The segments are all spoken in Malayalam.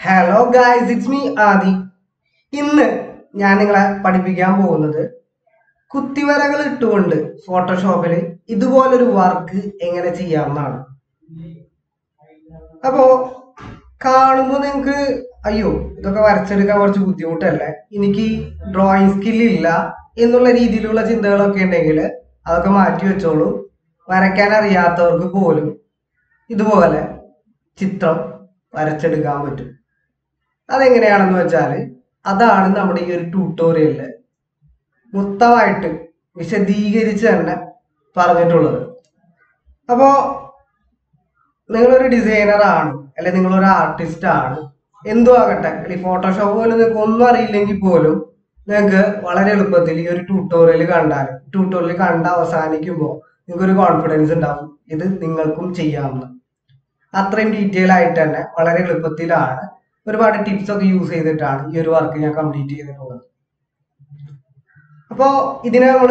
Hello guys it's me Aadi ഇന്ന് ഞാൻ നിങ്ങളെ പഠിപ്പിക്കാൻ പോകുന്നത് കുത്തിവരകൾ ഇട്ടുകൊണ്ട് ഫോട്ടോഷോപ്പിൽ ഇതുപോലൊരു വർക്ക് എങ്ങനെ ചെയ്യാമെന്നാണ് അപ്പോ കാണുമ്പോൾ നിങ്ങൾക്ക് അയ്യോ ഇതൊക്കെ വരച്ചെടുക്കാൻ കുറച്ച് ബുദ്ധിമുട്ടല്ലേ? എനിക്ക് ഡ്രോയിങ് സ്കില്ലില്ല എന്നുള്ള രീതിയിലുള്ള ചിന്തകളൊക്കെ ഉണ്ടെങ്കിൽ അതൊക്കെ മാറ്റി വെച്ചോളൂ. വരയ്ക്കാൻ അറിയാത്തവർക്ക് പോലും ഇതുപോലെ ചിത്രം വരച്ചെടുക്കാൻ പറ്റും. അതെങ്ങനെയാണെന്ന് വെച്ചാൽ അതാണ് നമ്മുടെ ഈ ഒരു ട്യൂട്ടോറിയലിൽ മൊത്തമായിട്ട് വിശദീകരിച്ച് തന്നെ പറഞ്ഞിട്ടുള്ളത്. അപ്പോ നിങ്ങളൊരു ഡിസൈനർ ആണ് അല്ലെ നിങ്ങളൊരു ആർട്ടിസ്റ്റ് ആണ് എന്തു ആകട്ടെ അല്ലെങ്കിൽ ഫോട്ടോഷോപ്പ് പോലും നിങ്ങൾക്ക് ഒന്നും അറിയില്ലെങ്കിൽ പോലും നിങ്ങൾക്ക് വളരെ എളുപ്പത്തിൽ ഈ ഒരു ട്യൂട്ടോറിയൽ കണ്ടാൽ ട്യൂട്ടോറിയൽ കണ്ട് അവസാനിക്കുമ്പോൾ നിങ്ങൾക്ക് ഒരു കോൺഫിഡൻസ് ഉണ്ടാവും ഇത് നിങ്ങൾക്കും ചെയ്യാവുന്ന അത്രയും ഡീറ്റെയിൽ ആയിട്ട് തന്നെ വളരെ എളുപ്പത്തിലാണ് ഒരുപാട് ടിപ്സ് ഒക്കെ യൂസ് ചെയ്തിട്ടാണ് ഈ ഒരു വർക്ക് ഞാൻ കംപ്ലീറ്റ് ചെയ്തിട്ടുള്ളത്. അപ്പോൾ ഇതിനെ നമ്മൾ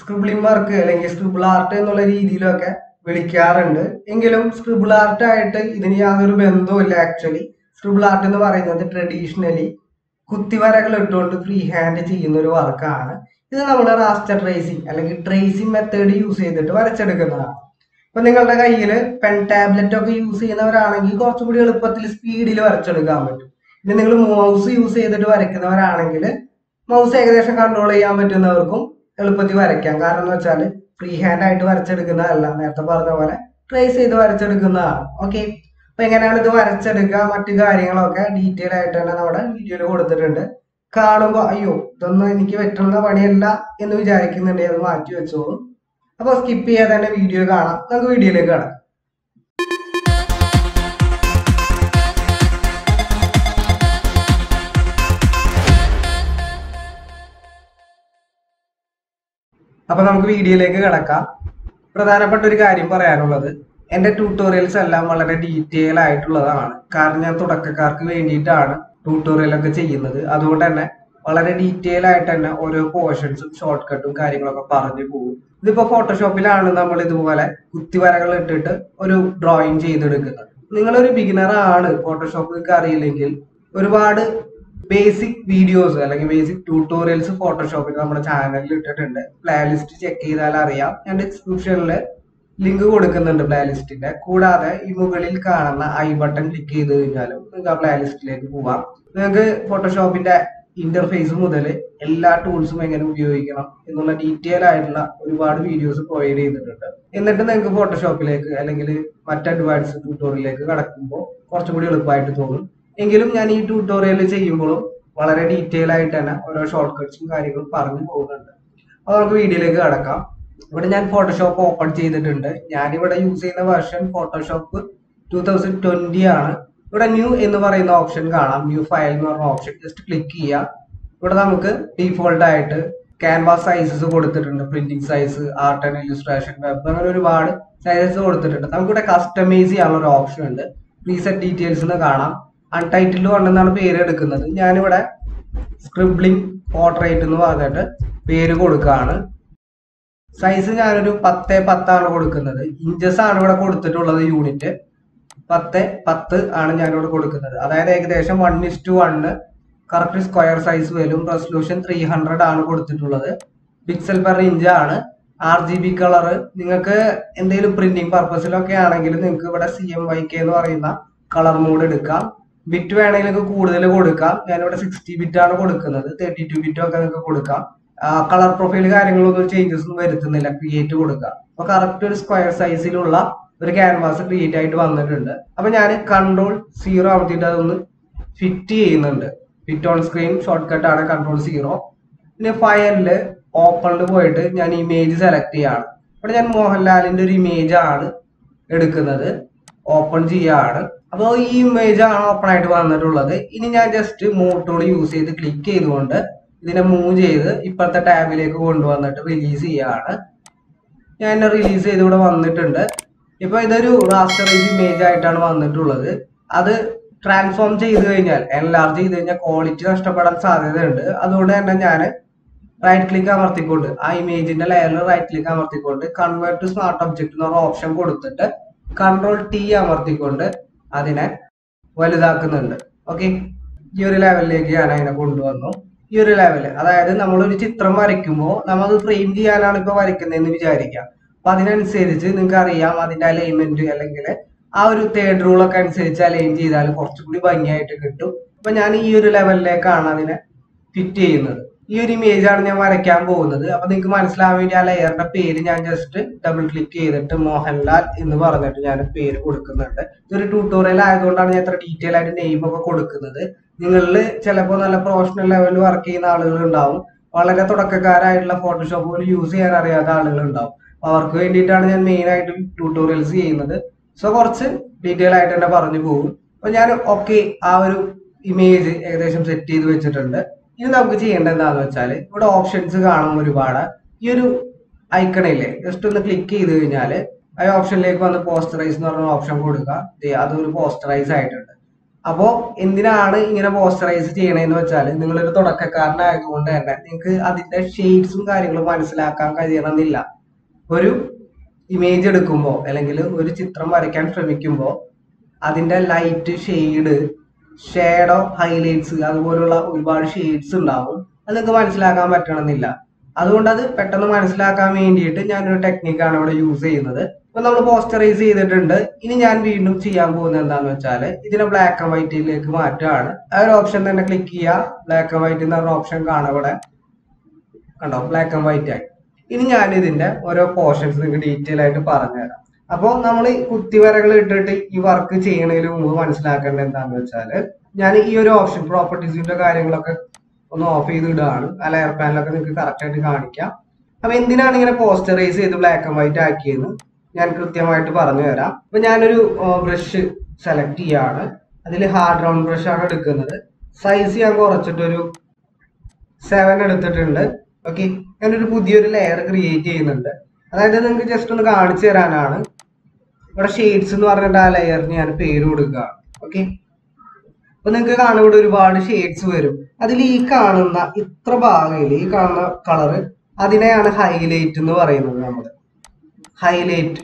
സ്ക്രിബിളിംഗ് വർക്ക് അല്ലെങ്കിൽ സ്ക്രിബിൾ ആർട്ട് എന്നുള്ള രീതിയിലൊക്കെ വിളിക്കാറുണ്ട്. എങ്കിലും സ്ക്രിബിൾ ആർട്ട് ആയിട്ട് ഇതിന് യാതൊരു ബന്ധവുമില്ല ആക്ച്വലി സ്ക്രിബിൾ ആർട്ട് എന്ന് പറയുന്നത് ട്രഡീഷണലി കുത്തിവരകൾ ഇട്ടുകൊണ്ട് ഫ്രീ ഹാൻഡ് ചെയ്യുന്ന ഒരു വർക്കാണ് ഇത് നമ്മൾ റാസ്റ്റർ ട്രേസിങ് അല്ലെങ്കിൽ ട്രേസിങ് മെത്തേഡ് യൂസ് ചെയ്തിട്ട് വരച്ചെടുക്കുന്നതാണ്. ഇപ്പൊ നിങ്ങളുടെ കയ്യിൽ പെൻ ടാബ്ലറ്റ് ഒക്കെ യൂസ് ചെയ്യുന്നവരാണെങ്കിൽ കുറച്ചുകൂടി എളുപ്പത്തിൽ സ്പീഡിൽ വരച്ചെടുക്കാൻ പറ്റും. ഇനി നിങ്ങൾ മൗസ് യൂസ് ചെയ്തിട്ട് വരയ്ക്കുന്നവരാണെങ്കിൽ മൗസ് ഏകദേശം കൺട്രോൾ ചെയ്യാൻ പറ്റുന്നവർക്കും എളുപ്പത്തിൽ വരയ്ക്കാം. കാരണം എന്ന് വെച്ചാൽ ഫ്രീ ഹാൻഡ് ആയിട്ട് വരച്ചെടുക്കുന്നതല്ല. നേരത്തെ പറഞ്ഞ പോലെ ട്രേസ് ചെയ്ത് വരച്ചെടുക്കുന്നതാണ്. ഓക്കെ അപ്പൊ എങ്ങനെയാണ് ഇത് വരച്ചെടുക്കുക? മറ്റു കാര്യങ്ങളൊക്കെ ഡീറ്റെയിൽ ആയിട്ട് തന്നെ നമ്മുടെ വീഡിയോയിൽ കൊടുത്തിട്ടുണ്ട്. കാണുമ്പോൾ അയ്യോ ഇതൊന്നും എനിക്ക് പറ്റുന്ന പണിയല്ല എന്ന് വിചാരിക്കുന്നുണ്ടെങ്കിൽ അത് മാറ്റി വെച്ചോളൂ. അപ്പൊ സ്കിപ്പ് ചെയ്യാതെ തന്നെ വീഡിയോ കാണാം. നമുക്ക് വീഡിയോയിലേക്ക് കാണാം അപ്പൊ നമുക്ക് വീഡിയോയിലേക്ക് കിടക്കാം. പ്രധാനപ്പെട്ട ഒരു കാര്യം പറയാനുള്ളത് എന്റെ ട്യൂട്ടോറിയൽസ് എല്ലാം വളരെ ഡീറ്റെയിൽ ആയിട്ടുള്ളതാണ്. കാരണം ഞാൻ തുടക്കക്കാർക്ക് വേണ്ടിയിട്ടാണ് ട്യൂട്ടോറിയൽ ഒക്കെ ചെയ്യുന്നത്. അതുകൊണ്ട് തന്നെ വളരെ ഡീറ്റെയിൽ ആയിട്ട് തന്നെ ഓരോ പോർഷൻസും ഷോർട്ട് കട്ടും കാര്യങ്ങളൊക്കെ പറഞ്ഞു പോകും. ഇതിപ്പോ ഫോട്ടോഷോപ്പിലാണ് നമ്മൾ ഇതുപോലെ കുത്തിവരകൾ ഇട്ടിട്ട് ഒരു ഡ്രോയിങ് ചെയ്തെടുക്കുന്നത്. നിങ്ങളൊരു ബിഗിനർ ആണ് ഫോട്ടോഷോപ്പ് നിങ്ങൾക്ക് അറിയില്ലെങ്കിൽ ഒരുപാട് ബേസിക് വീഡിയോസ് അല്ലെങ്കിൽ ബേസിക് ട്യൂട്ടോറിയൽസ് ഫോട്ടോഷോപ്പിൽ നമ്മുടെ ചാനലിൽ ഇട്ടിട്ടുണ്ട്. പ്ലേലിസ്റ്റ് ചെക്ക് ചെയ്താൽ അറിയാം. ഞാൻ ഡിസ്ക്രിപ്ഷനിൽ ലിങ്ക് കൊടുക്കുന്നുണ്ട് പ്ലേലിസ്റ്റിന്റെ കൂടാതെ ഈ മുകളിൽ കാണുന്ന ഐ ബട്ടൺ ക്ലിക്ക് ചെയ്ത് കഴിഞ്ഞാലും നിങ്ങൾക്ക് ആ പ്ലേലിസ്റ്റിലേക്ക് പോവാം. നിങ്ങൾക്ക് ഫോട്ടോഷോപ്പിന്റെ ഇന്റർഫേസ് മുതൽ എല്ലാ ടൂൾസും എങ്ങനെ ഉപയോഗിക്കണം എന്നുള്ള ഡീറ്റെയിൽ ആയിട്ടുള്ള ഒരുപാട് വീഡിയോസ് പ്രൊവൈഡ് ചെയ്തിട്ടുണ്ട്. എന്നിട്ട് നിങ്ങൾക്ക് ഫോട്ടോഷോപ്പിലേക്ക് അല്ലെങ്കിൽ മറ്റ് അഡ്വാൻസ് ട്യൂട്ടോറിയലിലേക്ക് കടക്കുമ്പോൾ കുറച്ചും കൂടി എളുപ്പമായിട്ട് തോന്നും. എങ്കിലും ഞാൻ ഈ ട്യൂട്ടോറിയൽ ചെയ്യുമ്പോഴും വളരെ ഡീറ്റെയിൽ ആയിട്ട് തന്നെ ഓരോ ഷോർട്ട് കട്ട്സും കാര്യങ്ങളും പറഞ്ഞു പോകുന്നുണ്ട്. അപ്പോൾ നമുക്ക് വീഡിയോയിലേക്ക് കടക്കാം. ഇവിടെ ഞാൻ ഫോട്ടോഷോപ്പ് ഓപ്പൺ ചെയ്തിട്ടുണ്ട്. ഞാനിവിടെ യൂസ് ചെയ്യുന്ന version Photoshop two thousand twenty ആണ്. ഇവിടെ ന്യൂ എന്ന് പറയുന്ന ഓപ്ഷൻ കാണാം. ന്യൂ ഫയൽ എന്ന് പറഞ്ഞ ഓപ്ഷൻ ജസ്റ്റ് ക്ലിക്ക് ചെയ്യാം ഇവിടെ നമുക്ക് ഡീഫോൾട്ട് ആയിട്ട് ക്യാൻവാസ് സൈസസ് കൊടുത്തിട്ടുണ്ട്. Printing size art and illustration web അങ്ങനെ ഒരുപാട് സൈസസ് കൊടുത്തിട്ടുണ്ട്. നമുക്ക് നമുക്കിവിടെ കസ്റ്റമൈസ് ചെയ്യാനുള്ള ഒരു ഓപ്ഷൻ ഉണ്ട്. പ്രീസെറ്റ് ഡീറ്റെയിൽസ് എന്ന് കാണാം. അൺടൈറ്റിൽ കൊണ്ടെന്നാണ് പേര് എടുക്കുന്നത്. ഞാനിവിടെ സ്ക്രിബ്ലിംഗ് പോർട്രേറ്റ് എന്ന് പറഞ്ഞിട്ട് പേര് കൊടുക്കുകയാണ്. സൈസ് ഞാനൊരു പത്ത് പത്താണ് കൊടുക്കുന്നത്. ഇഞ്ചസ് ആണ് ഇവിടെ കൊടുത്തിട്ടുള്ളത് യൂണിറ്റ് പത്ത് പത്ത് ആണ് ഞാനിവിടെ കൊടുക്കുന്നത്. അതായത് ഏകദേശം one is to one correct square size വരും. റെസൊല്യൂഷൻ ത്രീ ഹൺഡ്രഡ് ആണ് കൊടുത്തിട്ടുള്ളത്. പിക്സൽ പെർ ഇഞ്ച് ആണ്. ആർ ജി ബി കളർ നിങ്ങൾക്ക് എന്തെങ്കിലും പ്രിന്റിംഗ് പർപ്പസിലൊക്കെ ആണെങ്കിൽ നിങ്ങൾക്ക് ഇവിടെ സി എം വൈ കെ എന്ന് പറയുന്ന കളർ മോഡ് എടുക്കാം. ബിറ്റ് വേണമെങ്കിൽ നിങ്ങൾക്ക് കൂടുതൽ കൊടുക്കാം. ഞാനിവിടെ സിക്സ്റ്റി ബിറ്റ് ആണ് കൊടുക്കുന്നത്. തേർട്ടി ടു ബിറ്റും ഒക്കെ നിങ്ങൾക്ക് കൊടുക്കാം. കളർ പ്രൊഫൈൽ കാര്യങ്ങളൊന്നും ചേഞ്ചസ് ഒന്നും വരുത്തുന്നില്ല. ക്രിയേറ്റ് കൊടുക്കാം. അപ്പൊ കറക്റ്റ് ഒരു സ്ക്വയർ സൈസിലുള്ള ഒരു ക്യാൻവാസ് ക്രിയേറ്റ് ആയിട്ട് വന്നിട്ടുണ്ട്. അപ്പൊ ഞാൻ കൺട്രോൾ സീറോ അമർത്തിയിട്ട് അതൊന്ന് ഫിറ്റ് ചെയ്യുന്നുണ്ട്. Fit on screen shortcut ആണ് കൺട്രോൾ സീറോ പിന്നെ ഫയലിൽ ഓപ്പണിൽ പോയിട്ട് ഞാൻ ഇമേജ് സെലക്ട് ചെയ്യാണ്. ഇവിടെ ഞാൻ മോഹൻലാലിന്റെ ഒരു ഇമേജ് ആണ് എടുക്കുന്നത്. ഓപ്പൺ ചെയ്യാണ്. അപ്പോൾ ഈ ഇമേജ് ആണ് ഓപ്പൺ ആയിട്ട് വന്നിട്ടുള്ളത്. ഇനി ഞാൻ ജസ്റ്റ് മോട്ടോൾ യൂസ് ചെയ്ത് ക്ലിക്ക് ചെയ്തുകൊണ്ട് ഇതിനെ മൂവ് ചെയ്ത് ഇപ്പോഴത്തെ ടാബിലേക്ക് കൊണ്ടുവന്നിട്ട് റിലീസ് ചെയ്യാണ്. ഞാൻ റിലീസ് ചെയ്ത് ഇവിടെ വന്നിട്ടുണ്ട്. ഇപ്പൊ ഇതൊരു റാസ്റ്ററൈസ് ഇമേജ് ആയിട്ടാണ് വന്നിട്ടുള്ളത്. അത് ട്രാൻസ്ഫോം ചെയ്ത് കഴിഞ്ഞാൽ എൻലാർജ് ചെയ്ത് കഴിഞ്ഞാൽ ക്വാളിറ്റി നഷ്ടപ്പെടാൻ സാധ്യതയുണ്ട്. അതുകൊണ്ട് തന്നെ ഞാൻ റൈറ്റ് ക്ലിക്ക് അമർത്തിക്കൊണ്ട് ആ ഇമേജിന്റെ ലെയറിൽ റൈറ്റ് ക്ലിക്ക് അമർത്തിക്കൊണ്ട് കൺവേർട്ട് ടു സ്മാർട്ട് ഒബ്ജക്ട് എന്ന് പറഞ്ഞ ഓപ്ഷൻ കൊടുത്തിട്ട് കൺട്രോൾ ടി അമർത്തിക്കൊണ്ട് അതിനെ വലുതാക്കുന്നുണ്ട്. ഓക്കെ ഈ ഒരു ലെവലിലേക്ക് ഞാൻ അതിനെ കൊണ്ടുവന്നു. ഈ ഒരു ലെവൽ അതായത് നമ്മളൊരു ചിത്രം വരയ്ക്കുമ്പോൾ നമ്മൾ ഫ്രെയിം ചെയ്യാനാണ് ഇപ്പൊ വരയ്ക്കുന്നതെന്ന് വിചാരിക്കാം. അപ്പൊ അതിനനുസരിച്ച് നിങ്ങൾക്ക് അറിയാം അതിന്റെ അലൈൻമെന്റ് അല്ലെങ്കിൽ ആ ഒരു തേർഡ് റൂൾ ഒക്കെ അനുസരിച്ച് അലൈൻ ചെയ്താൽ കുറച്ചുകൂടി ഭംഗിയായിട്ട് കിട്ടും. അപ്പൊ ഞാൻ ഈ ഒരു ലെവലിലേക്കാണ് അതിനെ ഫിറ്റ് ചെയ്യുന്നത്. ഈ ഒരു ഇമേജ് ആണ് ഞാൻ വരയ്ക്കാൻ പോകുന്നത്. അപ്പൊ നിങ്ങൾക്ക് മനസ്സിലാവാൻ വേണ്ടി ആ ലെയറിന്റെ പേര് ഞാൻ ജസ്റ്റ് ഡബിൾ ക്ലിക്ക് ചെയ്തിട്ട് മോഹൻലാൽ എന്ന് പറഞ്ഞിട്ട് ഞാൻ പേര് കൊടുക്കുന്നുണ്ട്. ഇതൊരു ട്യൂട്ടോറിയൽ ആയതുകൊണ്ടാണ് ഞാൻ ഇത്ര ഡീറ്റെയിൽ ആയിട്ട് നെയിം ഒക്കെ കൊടുക്കുന്നത്. നിങ്ങളിൽ ചിലപ്പോൾ നല്ല പ്രൊഫഷണൽ ലെവലിൽ വർക്ക് ചെയ്യുന്ന ആളുകൾ ഉണ്ടാവും. വളരെ തുടക്കക്കാരായിട്ടുള്ള പോലും യൂസ് ചെയ്യാൻ അറിയാത്ത ആളുകൾ ഉണ്ടാവും. അവർക്ക് വേണ്ടിയിട്ടാണ് ഞാൻ മെയിൻ ആയിട്ട് ട്യൂട്ടോറിയൽസ് ചെയ്യുന്നത്. സോ കുറച്ച് ഡീറ്റെയിൽ ആയിട്ട് തന്നെ പറഞ്ഞു പോകും. അപ്പോൾ ഞാൻ ഓക്കെ ആ ഒരു ഇമേജ് ഏകദേശം സെറ്റ് ചെയ്ത് വെച്ചിട്ടുണ്ട്. ഇനി നമുക്ക് ചെയ്യേണ്ടത് എന്താണെന്ന് വെച്ചാൽ ഇവിടെ ഓപ്ഷൻസ് കാണും ഒരുപാട്. ഈ ഒരു ഐക്കണില്ലേ ജസ്റ്റ് ഒന്ന് ക്ലിക്ക് ചെയ്ത് കഴിഞ്ഞാൽ ആ ഓപ്ഷനിലേക്ക് വന്ന് പോസ്റ്ററൈസ് എന്ന് പറഞ്ഞ ഓപ്ഷൻ കൊടുക്കുക. അതൊരു പോസ്റ്ററൈസ് ആയിട്ടുണ്ട്. അപ്പോൾ എന്തിനാണ് ഇങ്ങനെ പോസ്റ്ററൈസ് ചെയ്യണതെന്ന് വെച്ചാൽ നിങ്ങളൊരു തുടക്കക്കാരനായതുകൊണ്ട് തന്നെ നിങ്ങൾക്ക് അതിന്റെ ഷെയ്ഡ്സും കാര്യങ്ങളും മനസ്സിലാക്കാൻ കഴിയണമെന്നില്ല. ഒരു ഇമേജ് എടുക്കുമ്പോൾ അല്ലെങ്കിൽ ഒരു ചിത്രം വരയ്ക്കാൻ ശ്രമിക്കുമ്പോൾ അതിന്റെ ലൈറ്റ് ഷെയ്ഡ് ഷേഡോ ഹൈലൈറ്റ്സ് അതുപോലുള്ള ഒരുപാട് ഷെയ്ഡ്സ് ഉണ്ടാവും. അതൊക്കെ മനസ്സിലാക്കാൻ പറ്റണമെന്നില്ല. അതുകൊണ്ട് അത് പെട്ടെന്ന് മനസ്സിലാക്കാൻ വേണ്ടിയിട്ട് ഞാനൊരു ടെക്നിക്കാണ് ഇവിടെ യൂസ് ചെയ്യുന്നത്. ഇപ്പൊ നമ്മൾ പോസ്റ്ററൈസ് ചെയ്തിട്ടുണ്ട്. ഇനി ഞാൻ വീണ്ടും ചെയ്യാൻ പോകുന്നത് എന്താണെന്ന് വെച്ചാൽ ഇതിനെ ബ്ലാക്ക് ആൻഡ് വൈറ്റിലേക്ക് മാറ്റുകയാണ്. ആ ഒരു ഓപ്ഷൻ തന്നെ ക്ലിക്ക് ചെയ്യുക. ബ്ലാക്ക് ആൻഡ് വൈറ്റ് എന്ന് പറഞ്ഞ ഓപ്ഷൻ കാണാം ഇവിടെ. കണ്ടോ? ബ്ലാക്ക് ആൻഡ് വൈറ്റ് ആയി. ഇനി ഞാൻ ഇതിന്റെ ഓരോ പോർഷൻസ് നിങ്ങൾക്ക് ഡീറ്റെയിൽ ആയിട്ട് പറഞ്ഞുതരാം അപ്പോൾ നമ്മൾ കുത്തിവരകൾ ഇട്ടിട്ട് ഈ വർക്ക് ചെയ്യണതിന് മുമ്പ് മനസ്സിലാക്കേണ്ടത് എന്താണെന്ന് വെച്ചാൽ ഞാൻ ഈ ഒരു ഓപ്ഷൻ പ്രോപ്പർട്ടീസിന്റെ കാര്യങ്ങളൊക്കെ ഒന്ന് ഓഫ് ചെയ്ത് ഇടുകയാണ് ആ ലെയർ പാനലൊക്കെ നിങ്ങൾക്ക് കറക്റ്റ് ആയിട്ട് കാണിക്കാം. അപ്പൊ എന്തിനാണ് ഇങ്ങനെ പോസ്റ്ററൈസ് ചെയ്ത് ബ്ലാക്ക് ആൻഡ് വൈറ്റ് ആക്കിയെന്ന് ഞാൻ കൃത്യമായിട്ട് പറഞ്ഞു തരാം. അപ്പൊ ഞാനൊരു ബ്രഷ് സെലക്ട് ചെയ്യാണ്. അതിൽ ഹാർഡ് റൗണ്ട് ബ്രഷ് ആണ് എടുക്കുന്നത്. സൈസ് ഞാൻ കുറച്ചിട്ടൊരു സെവൻ എടുത്തിട്ടുണ്ട്. ഓക്കെ ഞാനൊരു പുതിയൊരു ലെയർ ക്രിയേറ്റ് ചെയ്യുന്നുണ്ട്. അതായത് നിങ്ങൾക്ക് ജസ്റ്റ് ഒന്ന് കാണിച്ചു തരാനാണ്. ഇവിടെ ഷെയ്ഡ്സ് എന്ന് പറഞ്ഞിട്ട് ആ ലെയറിന് ഞാൻ പേര് കൊടുക്കുക. ഓക്കെ അപ്പൊ നിങ്ങൾക്ക് കാണും ഇവിടെ ഒരുപാട് ഷെയ്ഡ്സ് വരും. അതിൽ ഈ കാണുന്ന ഇത്ര ഭാഗയിൽ ഈ കാണുന്ന കളറ് അതിനെയാണ് ഹൈലൈറ്റ് എന്ന് പറയുന്നത് നമ്മൾ ഹൈലൈറ്റ്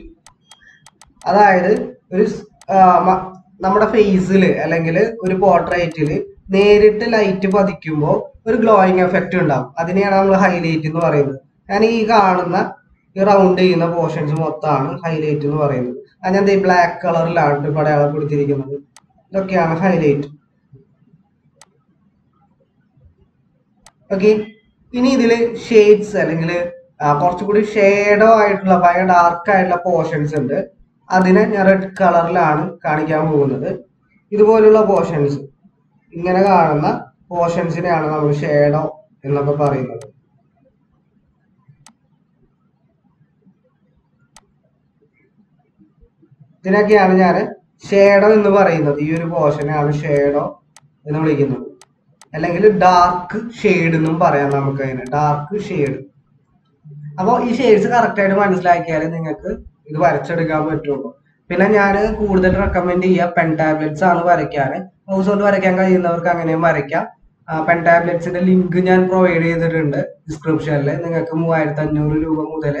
അതായത് ഒരു നമ്മുടെ ഫേസിൽ അല്ലെങ്കിൽ ഒരു പോർട്രേറ്റിൽ നേരിട്ട് ലൈറ്റ് പതിക്കുമ്പോൾ ഒരു ഗ്ലോയിങ് എഫക്റ്റ് ഉണ്ടാവും. അതിനെയാണ് നമ്മൾ ഹൈലൈറ്റ് എന്ന് പറയുന്നത്. ഞാൻ ഈ കാണുന്ന ഈ റൗണ്ട് ചെയ്യുന്ന പോർഷൻസ് മൊത്തമാണ് ഹൈലൈറ്റ് എന്ന് പറയുന്നത്. ഞാൻ ബ്ലാക്ക് കളറിലാണ് ഇപ്പോൾ അടയാളപ്പെടുത്തിയിരിക്കുന്നത് ഇതൊക്കെയാണ് ഹൈലൈറ്റ് ഓക്കെ ഇനി ഇതിൽ ഷെയ്ഡ്സ് അല്ലെങ്കിൽ കുറച്ചുകൂടി ഷേഡോ ആയിട്ടുള്ള ഭയങ്കര ഡാർക്ക് ആയിട്ടുള്ള പോർഷൻസ് ഉണ്ട്. അതിനെ ഞാൻ റെഡ് കളറിലാണ് കാണിക്കാൻ പോകുന്നത്. ഇതുപോലുള്ള പോർഷൻസ് ഇങ്ങനെ കാണുന്ന പോർഷൻസിനെയാണ് നമ്മൾ ഷേഡോ എന്നൊക്കെ പറയുന്നത്. ഇതിനൊക്കെയാണ് ഞാൻ ഷേഡോ എന്ന് പറയുന്നത്. ഈ ഒരു പോർഷനെയാണ് ഷേഡോ എന്ന് വിളിക്കുന്നത്. അല്ലെങ്കിൽ ഡാർക്ക് ഷെയ്ഡ് എന്നും പറയാം നമുക്ക് അതിന്. ഡാർക്ക് ഷെയ്ഡ് അപ്പോൾ ഈ ഷെയ്ഡ്സ് കറക്റ്റായിട്ട് മനസ്സിലാക്കിയാൽ നിങ്ങൾക്ക് ഇത് വരച്ചെടുക്കാൻ പറ്റുള്ളൂ. പിന്നെ ഞാൻ കൂടുതൽ റെക്കമെൻഡ് ചെയ്യുക പെൻ ടാബ്ലറ്റ്സ് ആണ് വരയ്ക്കാറ് മൗസ് കൊണ്ട് വരയ്ക്കാൻ കഴിയുന്നവർക്ക് അങ്ങനെയും വരയ്ക്കാം. പെൻ ടാബ്ലറ്റ്സിന്റെ ലിങ്ക് ഞാൻ പ്രൊവൈഡ് ചെയ്തിട്ടുണ്ട് ഡിസ്ക്രിപ്ഷനിൽ നിങ്ങൾക്ക് മൂവായിരത്തി അഞ്ഞൂറ് രൂപ മുതൽ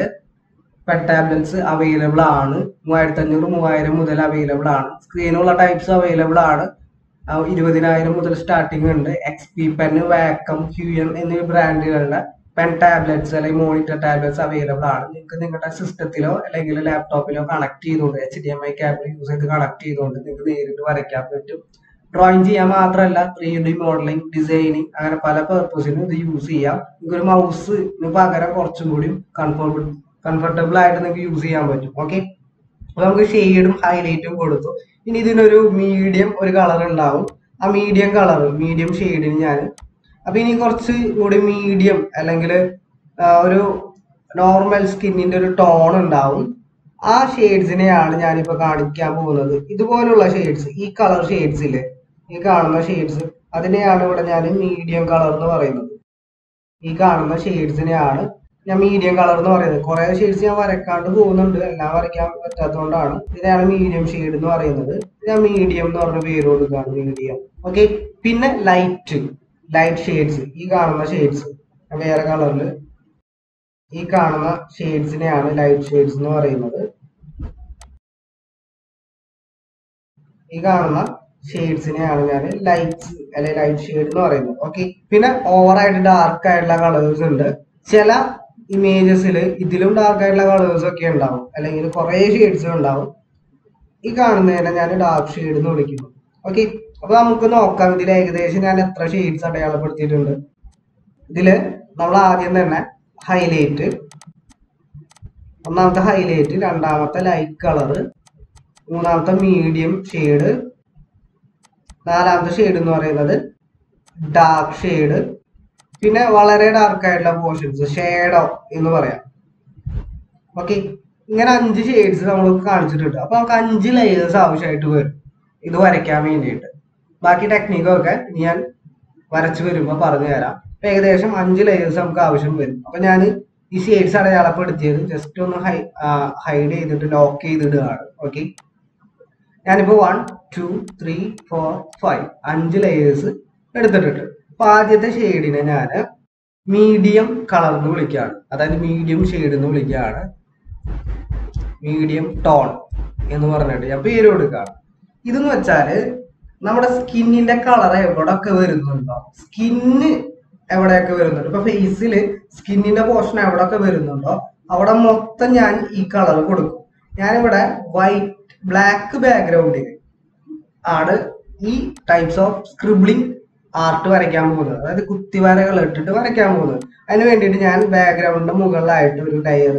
പെൻ ടാബ്ലറ്റ്സ് അവൈലബിൾ ആണ്. മൂവായിരത്തി അഞ്ഞൂറ് മൂവായിരം മുതൽ അവൈലബിൾ ആണ്. സ്ക്രീനുള്ള ടൈപ്സ് അവൈലബിൾ ആണ്. ഇരുപതിനായിരം മുതൽ സ്റ്റാർട്ടിംഗ് ഉണ്ട്. X P pen Wacom Q M എന്നീ ബ്രാൻഡുകളുടെ പെൻ ടാബ്ലറ്റ്സ് അല്ലെങ്കിൽ മോണിറ്റർ ടാബ്ലറ്റ്സ് അവൈലബിൾ ആണ്. നിങ്ങൾക്ക് നിങ്ങളുടെ സിസ്റ്റത്തിലോ അല്ലെങ്കിൽ ലാപ്ടോപ്പിലോ കണക്ട് ചെയ്തുകൊണ്ട് H D M I cable use ചെയ്ത് കണക്ട് ചെയ്തുകൊണ്ട് നിങ്ങൾക്ക് നേരിട്ട് വരയ്ക്കാൻ പറ്റും. ഡ്രോയിങ് ചെയ്യാൻ മാത്രമല്ല ത്രീ ഡി മോഡലിംഗ് ഡിസൈനിങ് അങ്ങനെ പല പർപ്പസിനും ഇത് യൂസ് ചെയ്യാം. നിങ്ങൾക്ക് ഒരു മൗസ് പകരം കുറച്ചും കൂടി കംഫർട്ടബിൾ കംഫർട്ടബിൾ ആയിട്ട് നിങ്ങൾക്ക് യൂസ് ചെയ്യാൻ പറ്റും. ഓക്കെ അപ്പൊ നമുക്ക് ഷെയ്ഡും ഹൈലൈറ്റും കൊടുത്തു. ഇനി ഇതിനൊരു മീഡിയം ഒരു കളർ ഉണ്ടാവും. ആ മീഡിയം കളർ മീഡിയം ഷെയ്ഡിന് ഞാൻ അപ്പൊ ഇനി കുറച്ച് കൂടി മീഡിയം അല്ലെങ്കിൽ ഒരു നോർമൽ സ്കിന്നിന്റെ ഒരു ടോൺ ഉണ്ടാവും. ആ ഷെയ്ഡ്സിനെയാണ് ഞാനിപ്പോ കാണിക്കാൻ പോകുന്നത്. ഇതുപോലുള്ള ഷെയ്ഡ്സ് ഈ കളർ ഷെയ്ഡ്സ് ഇല്ലേ? ഈ കാണുന്ന ഷെയ്ഡ്സ് അതിനെയാണ് ഇവിടെ ഞാൻ മീഡിയം കളർ എന്ന് പറയുന്നത്. ഈ കാണുന്ന ഷെയ്ഡ്സിനെയാണ് ഞാൻ മീഡിയം കളർ എന്ന് പറയുന്നത്. കുറെ ഷെയ്ഡ്സ് ഞാൻ വരക്കാണ്ട് പോകുന്നുണ്ട്. എല്ലാം വരയ്ക്കാൻ പറ്റാത്തതുകൊണ്ടാണ് ഇതാണ് മീഡിയം ഷെയ്ഡ് എന്ന് പറയുന്നത്. ഞാൻ മീഡിയം എന്ന് പറഞ്ഞ പേര് കൊടുക്കുകയാണ് മീഡിയം ഓക്കെ പിന്നെ ലൈറ്റ് ലൈറ്റ് ഷെയ്ഡ്സ് ഈ കാണുന്ന ഷെയ്ഡ്സ് വേറെ കളറിൽ ഈ കാണുന്ന ഷെയ്ഡ്സിനെയാണ് ലൈറ്റ് ഷെയ്ഡ്സ് എന്ന് പറയുന്നത്. ഈ കാണുന്ന ഷെയ്ഡ്സിനെയാണ് ഞാൻ ലൈറ്റ് അല്ലെങ്കിൽ ലൈറ്റ് ഷെയ്ഡ് എന്ന് പറയുന്നത്. ഓക്കെ പിന്നെ ഓവറായിട്ട് ഡാർക്ക് ആയിട്ടുള്ള കളേഴ്സ് ഉണ്ട്. ചില ഇമേജസിൽ ഇതിലും ഡാർക്ക് ആയിട്ടുള്ള കളേഴ്സ് ഒക്കെ ഉണ്ടാവും. അല്ലെങ്കിൽ കുറേ ഷെയ്ഡ്സ് ഉണ്ടാവും. ഈ കാണുന്നതിനെ ഞാൻ ഡാർക്ക് ഷെയ്ഡ് എന്ന് വിളിക്കുന്നു. ഓക്കെ അപ്പൊ നമുക്ക് നോക്കാം. ഇതിൽ ഏകദേശം ഞാൻ എത്ര ഷെയ്ഡ്സ് അടയാളപ്പെടുത്തിയിട്ടുണ്ട്. ഇതിൽ നമ്മൾ ആദ്യം തന്നെ ഹൈലൈറ്റ് ഒന്നാമത്തെ ഹൈലൈറ്റ് രണ്ടാമത്തെ ലൈറ്റ് കളറ് മൂന്നാമത്തെ മീഡിയം ഷെയ്ഡ് നാലാമത്തെ ഷെയ്ഡ് എന്ന് പറയുന്നത് ഡാർക്ക് ഷെയ്ഡ് പിന്നെ വളരെ ഡാർക്ക് ആയിട്ടുള്ള പോർഷൻസ് ഷെയ്ഡോ എന്ന് പറയാം. ഓക്കെ ഇങ്ങനെ അഞ്ച് ഷെയ്ഡ്സ് നമ്മൾ കാണിച്ചിട്ടുണ്ട്. അപ്പൊ നമുക്ക് അഞ്ച് ലെയേഴ്സ് ആവശ്യമായിട്ട് വരും. ഇത് വരയ്ക്കാൻ വേണ്ടിയിട്ട്. ബാക്കി ടെക്നിക്കൊക്കെ ഞാൻ വരച്ചു വരുമ്പോൾ പറഞ്ഞു തരാം. അപ്പൊ ഏകദേശം അഞ്ച് ലെയേഴ്സ് നമുക്ക് ആവശ്യം വരും. അപ്പൊ ഞാൻ ഈ ഷെയ്ഡ്സ് അടയാളപ്പെടുത്തിയത് ജസ്റ്റ് ഒന്ന് ഹൈ ഹൈഡ് ചെയ്തിട്ട് ലോക്ക് ചെയ്തിടുകയാണ്. ഓക്കെ ഞാനിപ്പോ one two three four five അഞ്ച് ലെയേഴ്സ് എടുത്തിട്ടുണ്ട്. അപ്പൊ ആദ്യത്തെ ഷെയ്ഡിനെ ഞാൻ മീഡിയം കളർ എന്ന് വിളിക്കുകയാണ്. അതായത് മീഡിയം ഷെയ്ഡ് എന്ന് വിളിക്കുകയാണ്. മീഡിയം ടോൺ എന്ന് പറഞ്ഞിട്ട് ഞാൻ പേര് കൊടുക്കുകയാണ്. ഇതെന്ന് വെച്ചാൽ നമ്മുടെ സ്കിന്നിന്റെ കളർ എവിടെയൊക്കെ വരുന്നുണ്ടോ? സ്കിന്ന് എവിടെയൊക്കെ വരുന്നുണ്ട്? ഇപ്പൊ ഫേസിൽ സ്കിന്നിന്റെ പോർഷൻ എവിടെയൊക്കെ വരുന്നുണ്ടോ? അവിടെ മൊത്തം ഞാൻ ഈ കളർ കൊടുക്കും. ഞാനിവിടെ വൈറ്റ് ബ്ലാക്ക് ബാക്ക്ഗ്രൗണ്ടിൽ ആണ് ഈ ടൈപ്സ് ഓഫ് സ്ക്രിബ്ലിംഗ് ആർട്ട് വരയ്ക്കാൻ പോകുന്നത്. അതായത് കുത്തിവരകൾ ഇട്ടിട്ട് വരയ്ക്കാൻ പോകുന്നത്. അതിന് വേണ്ടിയിട്ട് ഞാൻ ബാക്ക്ഗ്രൗണ്ടിന്റെ മുകളിലായിട്ട് ഒരു ടയർ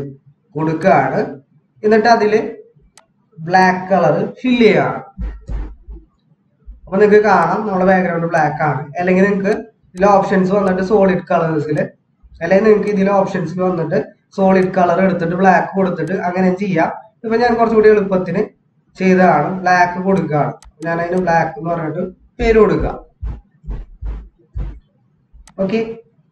കൊടുക്കുകയാണ്. എന്നിട്ട് അതിൽ ബ്ലാക്ക് കളർ ഫില്ല് ചെയ്യുകയാണ്. അപ്പൊ നിങ്ങൾക്ക് കാണാം നമ്മുടെ ബാക്ക്ഗ്രൗണ്ട് ബ്ലാക്ക് ആണ്. അല്ലെങ്കിൽ നിങ്ങൾക്ക് ഇതിൽ ഓപ്ഷൻസ് വന്നിട്ട് സോളിഡ് കളേഴ്സിൽ അല്ലെങ്കിൽ നിങ്ങൾക്ക് ഇതിലെ ഓപ്ഷൻസിൽ വന്നിട്ട് സോളിഡ് കളർ എടുത്തിട്ട് ബ്ലാക്ക് കൊടുത്തിട്ട് അങ്ങനെ ചെയ്യാം. ഇപ്പൊ ഞാൻ കുറച്ചുകൂടി എളുപ്പത്തിന് ചെയ്തതാണ്. ബ്ലാക്ക് കൊടുക്കുകയാണ്. ഞാൻ അതിന് ബ്ലാക്ക് എന്ന് പറഞ്ഞിട്ട് പേര് കൊടുക്കുക. ഓക്കെ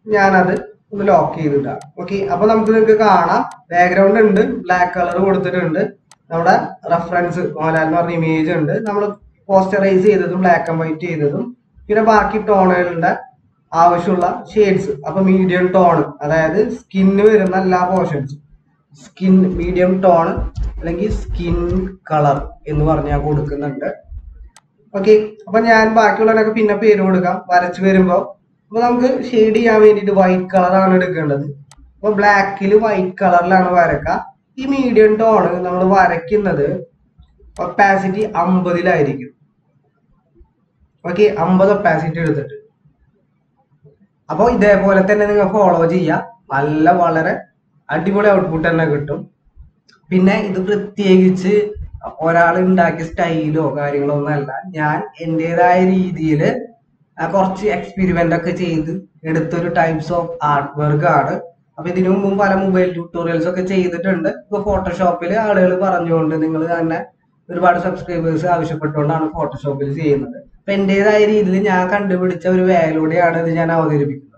ഞാനത് ഒന്ന് ലോക്ക് ചെയ്തിട്ടാണ് ഓക്കെ അപ്പൊ നമുക്ക് നിങ്ങൾക്ക് കാണാം. ബാക്ക്ഗ്രൗണ്ട് ഉണ്ട്. ബ്ലാക്ക് കളർ കൊടുത്തിട്ടുണ്ട്. നമ്മുടെ റെഫറൻസ് മോഹൻലാൽ എന്ന് പറഞ്ഞ ഇമേജ് ഉണ്ട്. നമ്മൾ പോസ്റ്ററൈസ് ചെയ്തതും ബ്ലാക്ക് ആൻഡ് വൈറ്റ് ചെയ്തതും. പിന്നെ ബാക്കി ടോണുകളുടെ ആവശ്യമുള്ള ഷെയ്ഡ്സ് അപ്പൊ മീഡിയം ടോൺ അതായത് സ്കിന്ന് വരുന്ന എല്ലാ പോർഷൻസും സ്കിൻ മീഡിയം ടോൺ അല്ലെങ്കിൽ സ്കിൻ കളർ എന്ന് പറഞ്ഞ് ഞാൻ കൊടുക്കുന്നുണ്ട്. ഓക്കെ അപ്പൊ ഞാൻ ബാക്കിയുള്ളവരൊക്കെ പിന്നെ പേര് കൊടുക്കാം. വരച്ചു വരുമ്പോൾ അപ്പൊ നമുക്ക് ഷെയ്ഡ് ചെയ്യാൻ വേണ്ടിയിട്ട് വൈറ്റ് കളറാണ് എടുക്കേണ്ടത്. അപ്പൊ ബ്ലാക്കിൽ വൈറ്റ് കളറിലാണ് വരക്കുക ഈ മീഡിയം ടോൺ നമ്മൾ വരയ്ക്കുന്നത് ഒപ്പാസിറ്റി അമ്പതിലായിരിക്കും. ഓക്കെ അമ്പത് ഒപ്പാസിറ്റി എടുത്തിട്ട്. അപ്പോൾ ഇതേപോലെ തന്നെ നിങ്ങൾ ഫോളോ ചെയ്യുക നല്ല വളരെ അടിപൊളി ഔട്ട്പുട്ട് തന്നെ കിട്ടും. പിന്നെ ഇത് പ്രത്യേകിച്ച് ഒരാൾ ഉണ്ടാക്കിയ സ്റ്റൈലോ കാര്യങ്ങളോ ഒന്നല്ല ഞാൻ എന്റെതായ രീതിയിൽ കുറച്ച് എക്സ്പെരിമെന്റ് ഒക്കെ ചെയ്ത് എടുത്തൊരു ടൈപ്സ് ഓഫ് ആർട്ട് വർക്ക് ആണ്. അപ്പൊ ഇതിനു മുമ്പും പല മൊബൈൽ ട്യൂട്ടോറിയൽസ് ഒക്കെ ചെയ്തിട്ടുണ്ട്. ഇപ്പൊ ഫോട്ടോഷോപ്പിൽ ആളുകൾ പറഞ്ഞുകൊണ്ട് നിങ്ങൾ തന്നെ ഒരുപാട് സബ്സ്ക്രൈബേഴ്സ് ആവശ്യപ്പെട്ടുകൊണ്ടാണ് ഫോട്ടോഷോപ്പിൽ ചെയ്യുന്നത്. അപ്പൊ എന്റെതായ രീതിയിൽ ഞാൻ കണ്ടുപിടിച്ച ഒരു വേലൂടെയാണ് ഇത് ഞാൻ അവതരിപ്പിക്കുന്നത്.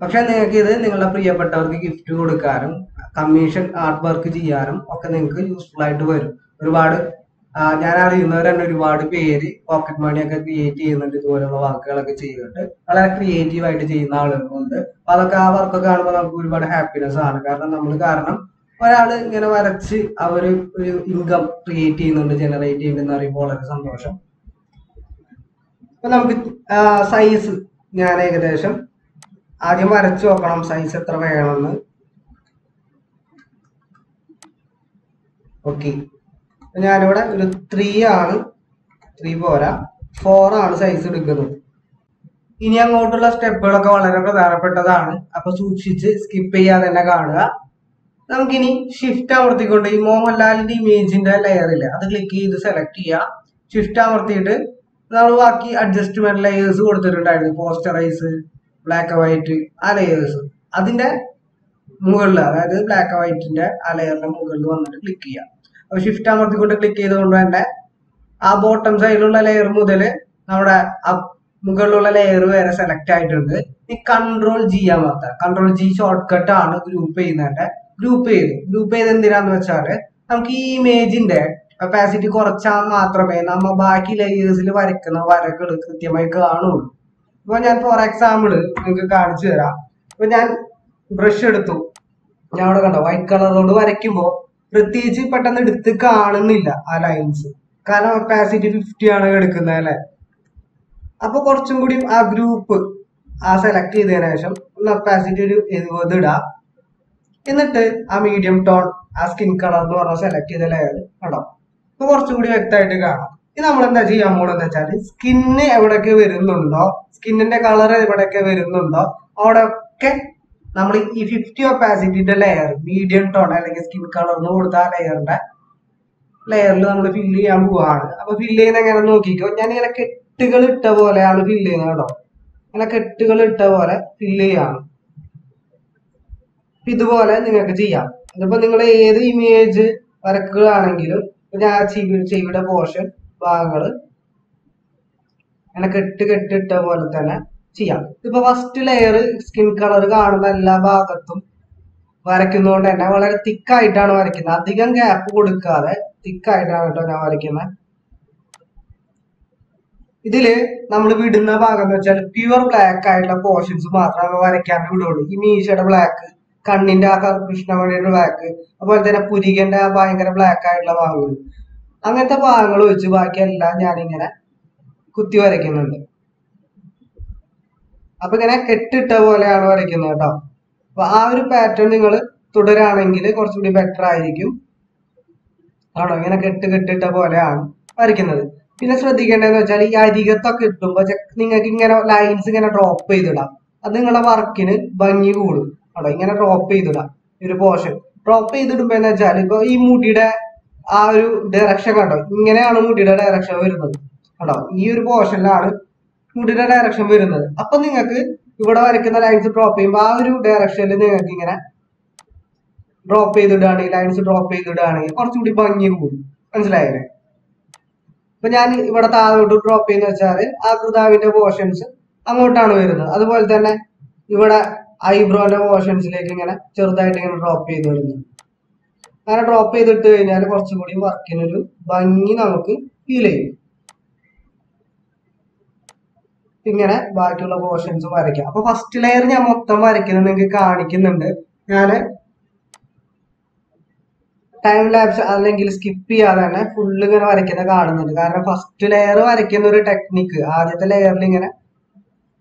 പക്ഷെ നിങ്ങൾക്ക് ഇത് നിങ്ങളുടെ പ്രിയപ്പെട്ടവർക്ക് ഗിഫ്റ്റ് കൊടുക്കാനും കമ്മീഷൻ ആർട്ട് വർക്ക് ചെയ്യാനും ഒക്കെ നിങ്ങൾക്ക് യൂസ്ഫുൾ ആയിട്ട് വരും. ഒരുപാട് ഞാൻ അറിയുന്നവർ തന്നെ ഒരുപാട് പേര് പോക്കറ്റ് മണി ഒക്കെ ക്രിയേറ്റ് ചെയ്യുന്നുണ്ട് ഇതുപോലുള്ള വർക്കുകളൊക്കെ ചെയ്തിട്ട്. വളരെ ക്രിയേറ്റീവ് ആയിട്ട് ചെയ്യുന്ന ആളുകളുണ്ട്. അപ്പൊ അതൊക്കെ ആ വർക്കൊക്കെ കാണുമ്പോൾ നമുക്ക് ഒരുപാട് ഹാപ്പിനെസ് ആണ്. കാരണം നമ്മൾ കാരണം ഒരാൾ ഇങ്ങനെ വരച്ച് അവർ ഒരു ഇൻകം ക്രിയേറ്റ് ചെയ്യുന്നുണ്ട് ജനറേറ്റ് ചെയ്യുന്നുണ്ടെന്ന് അറിയുമ്പോൾ വളരെ സന്തോഷം. അപ്പൊ നമുക്ക് സൈസ് ഞാൻ ഏകദേശം ആദ്യം വരച്ചു നോക്കണം സൈസ് എത്ര വേണമെന്ന്. ഓക്കെ ഞാനിവിടെ ഒരു ത്രീ ആണ്. ത്രീ പോരാ. ഫോർ ആണ് സൈസ് എടുക്കുന്നത്. ഇനി അങ്ങോട്ടുള്ള സ്റ്റെപ്പുകളൊക്കെ വളരെ പ്രധാനപ്പെട്ടതാണ്. അപ്പൊ സൂക്ഷിച്ച് സ്കിപ്പ് ചെയ്യാതെ തന്നെ കാണുക. നമുക്കിനി ഷിഫ്റ്റ് അമർത്തിക്കൊണ്ട് ഈ മോഹൻലാലിന്റെ ഇമേജിന്റെ ലെയറില്ല അത് ക്ലിക്ക് ചെയ്ത് സെലക്ട് ചെയ്യുക ഷിഫ്റ്റ് അമർത്തിയിട്ട് നമ്മൾ ബാക്കി അഡ്ജസ്റ്റ്മെന്റ് ലെയേഴ്സ് കൊടുത്തിട്ടുണ്ടായിരുന്നു. പോസ്റ്ററൈസ് ബ്ലാക്ക് ആൻഡ് വൈറ്റ് ആ ലെയേഴ്സ് അതിന്റെ മുകളിൽ അതായത് ബ്ലാക്ക് ആൻഡ് വൈറ്റിന്റെ ആ ലെയറിന്റെ മുകളിൽ വന്നിട്ട് ക്ലിക്ക് ചെയ്യാം. അപ്പൊ ഷിഫ്റ്റ് അമർത്തിക്കൊണ്ട് ക്ലിക്ക് ചെയ്തുകൊണ്ട് തന്നെ ആ ബോട്ടം സൈഡിലുള്ള ലെയർ മുതൽ നമ്മുടെ മുകളിലുള്ള ലെയർ വരെ സെലക്ട് ആയിട്ടുണ്ട്. ഈ കൺട്രോൾ ജി അമർത്താം. കൺട്രോൾ ജി ഷോർട്ട് കട്ട് ആണ് ഗ്രൂപ്പ് ചെയ്യുന്നതിന്റെ ഗ്രൂപ്പ് ചെയ്തു. ഗ്രൂപ്പ് ചെയ്ത് എന്തിനാന്ന് വെച്ചാൽ നമുക്ക് ഈ ഇമേജിന്റെ കപ്പാസിറ്റി കുറച്ചാൽ മാത്രമേ നമ്മ ബാക്കി ലെയേഴ്സിൽ വരയ്ക്കുന്ന വരകൾ കൃത്യമായി കാണുള്ളൂ. ഇപ്പൊ ഞാൻ ഫോർ എക്സാമ്പിൾ നിങ്ങൾക്ക് കാണിച്ചു തരാം. ഇപ്പൊ ഞാൻ ബ്രഷ് എടുത്തു. ഞാൻ അവിടെ കണ്ടോ? വൈറ്റ് കളറോട് വരയ്ക്കുമ്പോൾ പ്രത്യേകിച്ച് പെട്ടെന്ന് എടുത്ത് കാണുന്നില്ല ആ ലൈൻസ് കാരണം കപ്പാസിറ്റി ഫിഫ്റ്റി ആണ് എടുക്കുന്നത് അല്ലെ? അപ്പൊ കുറച്ചും കൂടി ആ ഗ്രൂപ്പ് ആ സെലക്ട് ചെയ്തതിനു ശേഷം ഒന്ന് കപ്പാസിറ്റി ഒരു എഴുപത് ഇടാം. എന്നിട്ട് ആ മീഡിയം ടോൺ ആ സ്കിൻ കളർ എന്ന് പറഞ്ഞ സെലക്ട് ചെയ്ത ലെയർ കണ്ടോ? അപ്പൊ കുറച്ചും കൂടി വ്യക്തമായിട്ട് കാണാം. ഇത് നമ്മൾ എന്താ ചെയ്യാൻ പോണെന്ന് വെച്ചാൽ സ്കിന്ന് എവിടെയൊക്കെ വരുന്നുണ്ടോ സ്കിന്നിന്റെ കളർ എവിടെയൊക്കെ വരുന്നുണ്ടോ അവിടെയൊക്കെ നമ്മൾ ഈ ഫിഫ്റ്റി ഒപ്പാസിറ്റിന്റെ ലെയർ മീഡിയം ടോൺ അല്ലെങ്കിൽ സ്കിൻ കളർ എന്ന് കൊടുത്ത ആ ലെയറിന്റെ ലെയറിൽ നമ്മൾ ഫില്ല് ചെയ്യാൻ പോവാണ്. അപ്പൊ ഫില്ല് ചെയ്യുന്ന എങ്ങനെ നോക്കിക്കോ. ഞാൻ ഇങ്ങനെ കെട്ടുകൾ ഇട്ട പോലെയാണ് ഫില്ല് ചെയ്യുന്നത് കേട്ടോ. ഇങ്ങനെ കെട്ടുകൾ ഇട്ട പോലെ ഫില്ല് ചെയ്യാണ് ഇതുപോലെ നിങ്ങൾക്ക് ചെയ്യാം. ഇതിപ്പോ നിങ്ങൾ ഏത് ഇമേജ് വരക്കുകയാണെങ്കിലും ഇപ്പൊ ആ ചെവി ചെവിയുടെ പോർഷൻ ഭാഗങ്ങൾ അങ്ങനെ കെട്ട് കെട്ടിട്ട പോലെ തന്നെ ചെയ്യാം. ഇപ്പൊ ഫസ്റ്റ് ലെയർ സ്കിൻ കളർ കാണുന്ന എല്ലാ ഭാഗത്തും വരയ്ക്കുന്നതുകൊണ്ട് തന്നെ വളരെ തിക്കായിട്ടാണ് വരയ്ക്കുന്നത്. അധികം ഗ്യാപ്പ് കൊടുക്കാതെ തിക്കായിട്ടാണ് കേട്ടോ ഞാൻ വരയ്ക്കുന്നത്. ഇതിൽ നമ്മൾ വിടുന്ന ഭാഗം എന്ന് വെച്ചാൽ പ്യുവർ ബ്ലാക്ക് ആയിട്ടുള്ള പോർഷൻസ് മാത്രമേ വരയ്ക്കാൻ വിടുള്ളൂ. ഈ മീശയുടെ ബ്ലാക്ക് കണ്ണിന്റെ ആ കൃഷ്ണമണിയുടെ ബ്ലാക്ക് അതുപോലെ തന്നെ പുരികന്റെ ആ ഭയങ്കര ബ്ലാക്ക് ആയിട്ടുള്ള ഭാഗങ്ങൾ. അങ്ങനത്തെ ഭാഗങ്ങൾ ഒഴിച്ച് ബാക്കിയെല്ലാം ഞാനിങ്ങനെ കുത്തി വരയ്ക്കുന്നുണ്ട്. അപ്പൊ ഇങ്ങനെ കെട്ടിട്ട പോലെയാണ് വരയ്ക്കുന്നത് കേട്ടോ. അപ്പൊ ആ ഒരു പാറ്റേൺ നിങ്ങൾ തുടരാണെങ്കിൽ കുറച്ചുകൂടി ബെറ്റർ ആയിരിക്കും. ആണോ? ഇങ്ങനെ കെട്ട് കെട്ടിട്ട പോലെയാണ് വരയ്ക്കുന്നത്. പിന്നെ ശ്രദ്ധിക്കേണ്ടതെന്ന് വെച്ചാൽ ഈ അരികത്തൊക്കെ കിട്ടുമ്പോ നിങ്ങൾക്ക് ഇങ്ങനെ ലൈൻസ് ഇങ്ങനെ ഡ്രോപ്പ് ചെയ്തിടാം. അത് നിങ്ങളുടെ വർക്കിന് ഭംഗി കൂടും. ആണോ? ഇങ്ങനെ ഡ്രോപ്പ് ചെയ്തിടാം. ഈ ഒരു പോർഷൻ ഡ്രോപ്പ് ചെയ്തിടുമ്പോ എന്ന് വെച്ചാൽ ഇപ്പൊ ഈ മുടിയുടെ ആ ഒരു ഡയറക്ഷൻ കണ്ടോ? ഇങ്ങനെയാണ് മുടിയുടെ ഡയറക്ഷൻ വരുന്നത്. കണ്ടോ? ഈ ഒരു പോർഷനിലാണ് മുടിയുടെ ഡയറക്ഷൻ വരുന്നത്. അപ്പൊ നിങ്ങൾക്ക് ഇവിടെ വരയ്ക്കുന്ന ലൈൻസ് ഡ്രോപ്പ് ചെയ്യുമ്പോൾ ആ ഒരു ഡയറക്ഷനിൽ നിങ്ങൾക്ക് ഇങ്ങനെ ഡ്രോപ്പ് ചെയ്തിടുകയാണെങ്കിൽ ലൈൻസ് ഡ്രോപ്പ് ചെയ്തിടുകയാണെങ്കിൽ കുറച്ചുകൂടി ഭംഗി കൂടും. മനസ്സിലായില്ലേ? ഇപ്പൊ ഞാൻ ഇവിടെ താഴോട്ട് ഡ്രോപ്പ് ചെയ്യുന്ന വെച്ചാൽ ആ കൃതാവിന്റെ പോർഷൻസ് അങ്ങോട്ടാണ് വരുന്നത്. അതുപോലെ തന്നെ ഇവിടെ ഐബ്രോന്റെ പോർഷൻസിലേക്ക് ഇങ്ങനെ ചെറുതായിട്ട് ഇങ്ങനെ ഡ്രോപ്പ് ചെയ്ത് വരുന്നു. അങ്ങനെ ഡ്രോപ്പ് ചെയ്തിട്ട് കഴിഞ്ഞാൽ കുറച്ചും കൂടി വർക്കിനൊരു ഭംഗി നമുക്ക് ഫീൽ ചെയ്യും. ഇങ്ങനെ ബാക്കിയുള്ള പോർഷൻസ് വരയ്ക്കാം. അപ്പൊ ഫസ്റ്റ് ലെയർ ഞാൻ മൊത്തം വരയ്ക്കുന്നത് നിങ്ങൾക്ക് കാണിക്കുന്നുണ്ട്. ഞാൻ ടൈം ലാപ്സ് അല്ലെങ്കിൽ സ്കിപ്പ് ചെയ്യാതെ തന്നെ ഫുള്ള് ഇങ്ങനെ വരയ്ക്കുന്നത് കാണുന്നുണ്ട്. കാരണം ഫസ്റ്റ് ലെയർ വരയ്ക്കുന്ന ഒരു ടെക്നിക്ക് ആദ്യത്തെ ലെയറിൽ ഇങ്ങനെ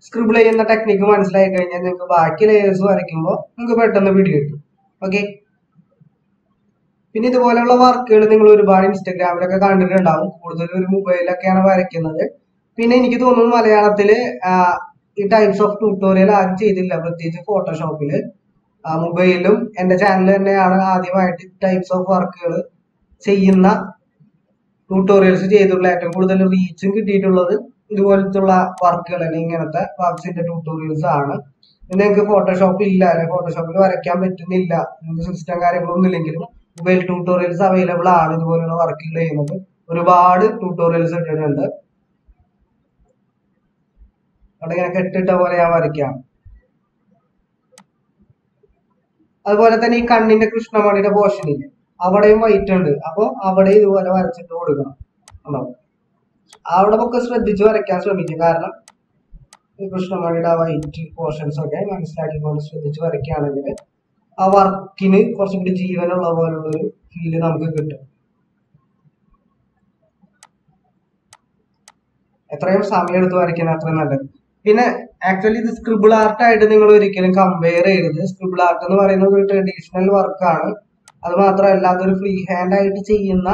സ്ക്രിബിൾ ചെയ്യുന്ന ടെക്നിക്ക് മനസ്സിലായി കഴിഞ്ഞാൽ നിങ്ങൾക്ക് ബാക്കി ലെയേഴ്സ് വരയ്ക്കുമ്പോൾ നിങ്ങൾക്ക് പെട്ടെന്ന് പിടികിട്ടും ഓക്കെ പിന്നെ ഇതുപോലെയുള്ള വർക്കുകൾ നിങ്ങൾ ഒരുപാട് ഇൻസ്റ്റഗ്രാമിലൊക്കെ കണ്ടിട്ടുണ്ടാവും. കൂടുതലും ഒരു മൊബൈലൊക്കെയാണ് വരയ്ക്കുന്നത്. പിന്നെ എനിക്ക് തോന്നുന്നു മലയാളത്തിൽ ഈ ടൈപ്സ് ഓഫ് ട്യൂട്ടോറിയൽ ആരും ചെയ്തില്ല പ്രത്യേകിച്ച് ഫോട്ടോഷോപ്പിൽ മൊബൈലും എന്റെ ചാനൽ തന്നെയാണ് ആദ്യമായിട്ട് ടൈപ്സ് ഓഫ് വർക്കുകൾ ചെയ്യുന്ന ട്യൂട്ടോറിയൽസ് ചെയ്തിട്ടുള്ള ഏറ്റവും കൂടുതൽ റീച്ചും കിട്ടിയിട്ടുള്ളത് ഇതുപോലത്തുള്ള വർക്കുകൾ അല്ലെങ്കിൽ ഇങ്ങനത്തെ വർക്ക്സിന്റെ ട്യൂട്ടോറിയൽസ് ആണ്. നിങ്ങൾക്ക് ഫോട്ടോഷോപ്പ് ഇല്ല അല്ലെങ്കിൽ ഫോട്ടോഷോപ്പിൽ വരയ്ക്കാൻ പറ്റുന്നില്ല നിങ്ങൾക്ക് സിസ്റ്റം കാര്യങ്ങളൊന്നും ഇല്ലെങ്കിലും മൊബൈൽ ട്യൂട്ടോറിയൽസ് അവൈലബിൾ ആണ് ഇതുപോലുള്ള വർക്കുകൾ ചെയ്യുന്നത്. ഒരുപാട് ട്യൂട്ടോറിയൽസ് ഇട്ടിട്ടുണ്ട് അവിടെ ഇങ്ങനെ കെട്ടിട്ട പോലെ ഞാൻ വരയ്ക്കാം. അതുപോലെ തന്നെ ഈ കണ്ണിന്റെ കൃഷ്ണമണിയുടെ പോർഷൻ ഇല്ലേ അവിടെയും വൈറ്റ് ഉണ്ട്. അപ്പൊ അവിടെ ഇതുപോലെ വരച്ചിട്ട് കൊടുക്കണം. ഉണ്ടോ അവിടെ ഒക്കെ ശ്രദ്ധിച്ച് വരയ്ക്കാൻ ശ്രമിക്കും. കാരണം കൃഷ്ണമണിയുടെ ആ വൈറ്റ് പോർഷൻസ് ഒക്കെ മനസ്സിലാക്കിക്കൊണ്ട് ശ്രദ്ധിച്ച് വരയ്ക്കുകയാണെങ്കിൽ ആ വർക്കിന് കുറച്ചും കൂടി ജീവനുള്ള പോലുള്ള ഒരു ഫീൽ നമുക്ക് കിട്ടും. എത്രയും സമയം എടുത്ത് വരയ്ക്കുന്ന അത്രയും നല്ലത്. പിന്നെ ആക്ച്വലി ഇത് സ്ക്രിബിൾ ആർട്ട് ആയിട്ട് നിങ്ങൾ ഒരിക്കലും കമ്പയർ ചെയ്യരുത്. സ്ക്രിബിൾ ആർട്ട് എന്ന് പറയുന്നത് ഒരു ട്രഡീഷണൽ വർക്കാണ് അത് മാത്രമല്ല അതൊരു ഫ്രീ ഹാൻഡ് ആയിട്ട് ചെയ്യുന്ന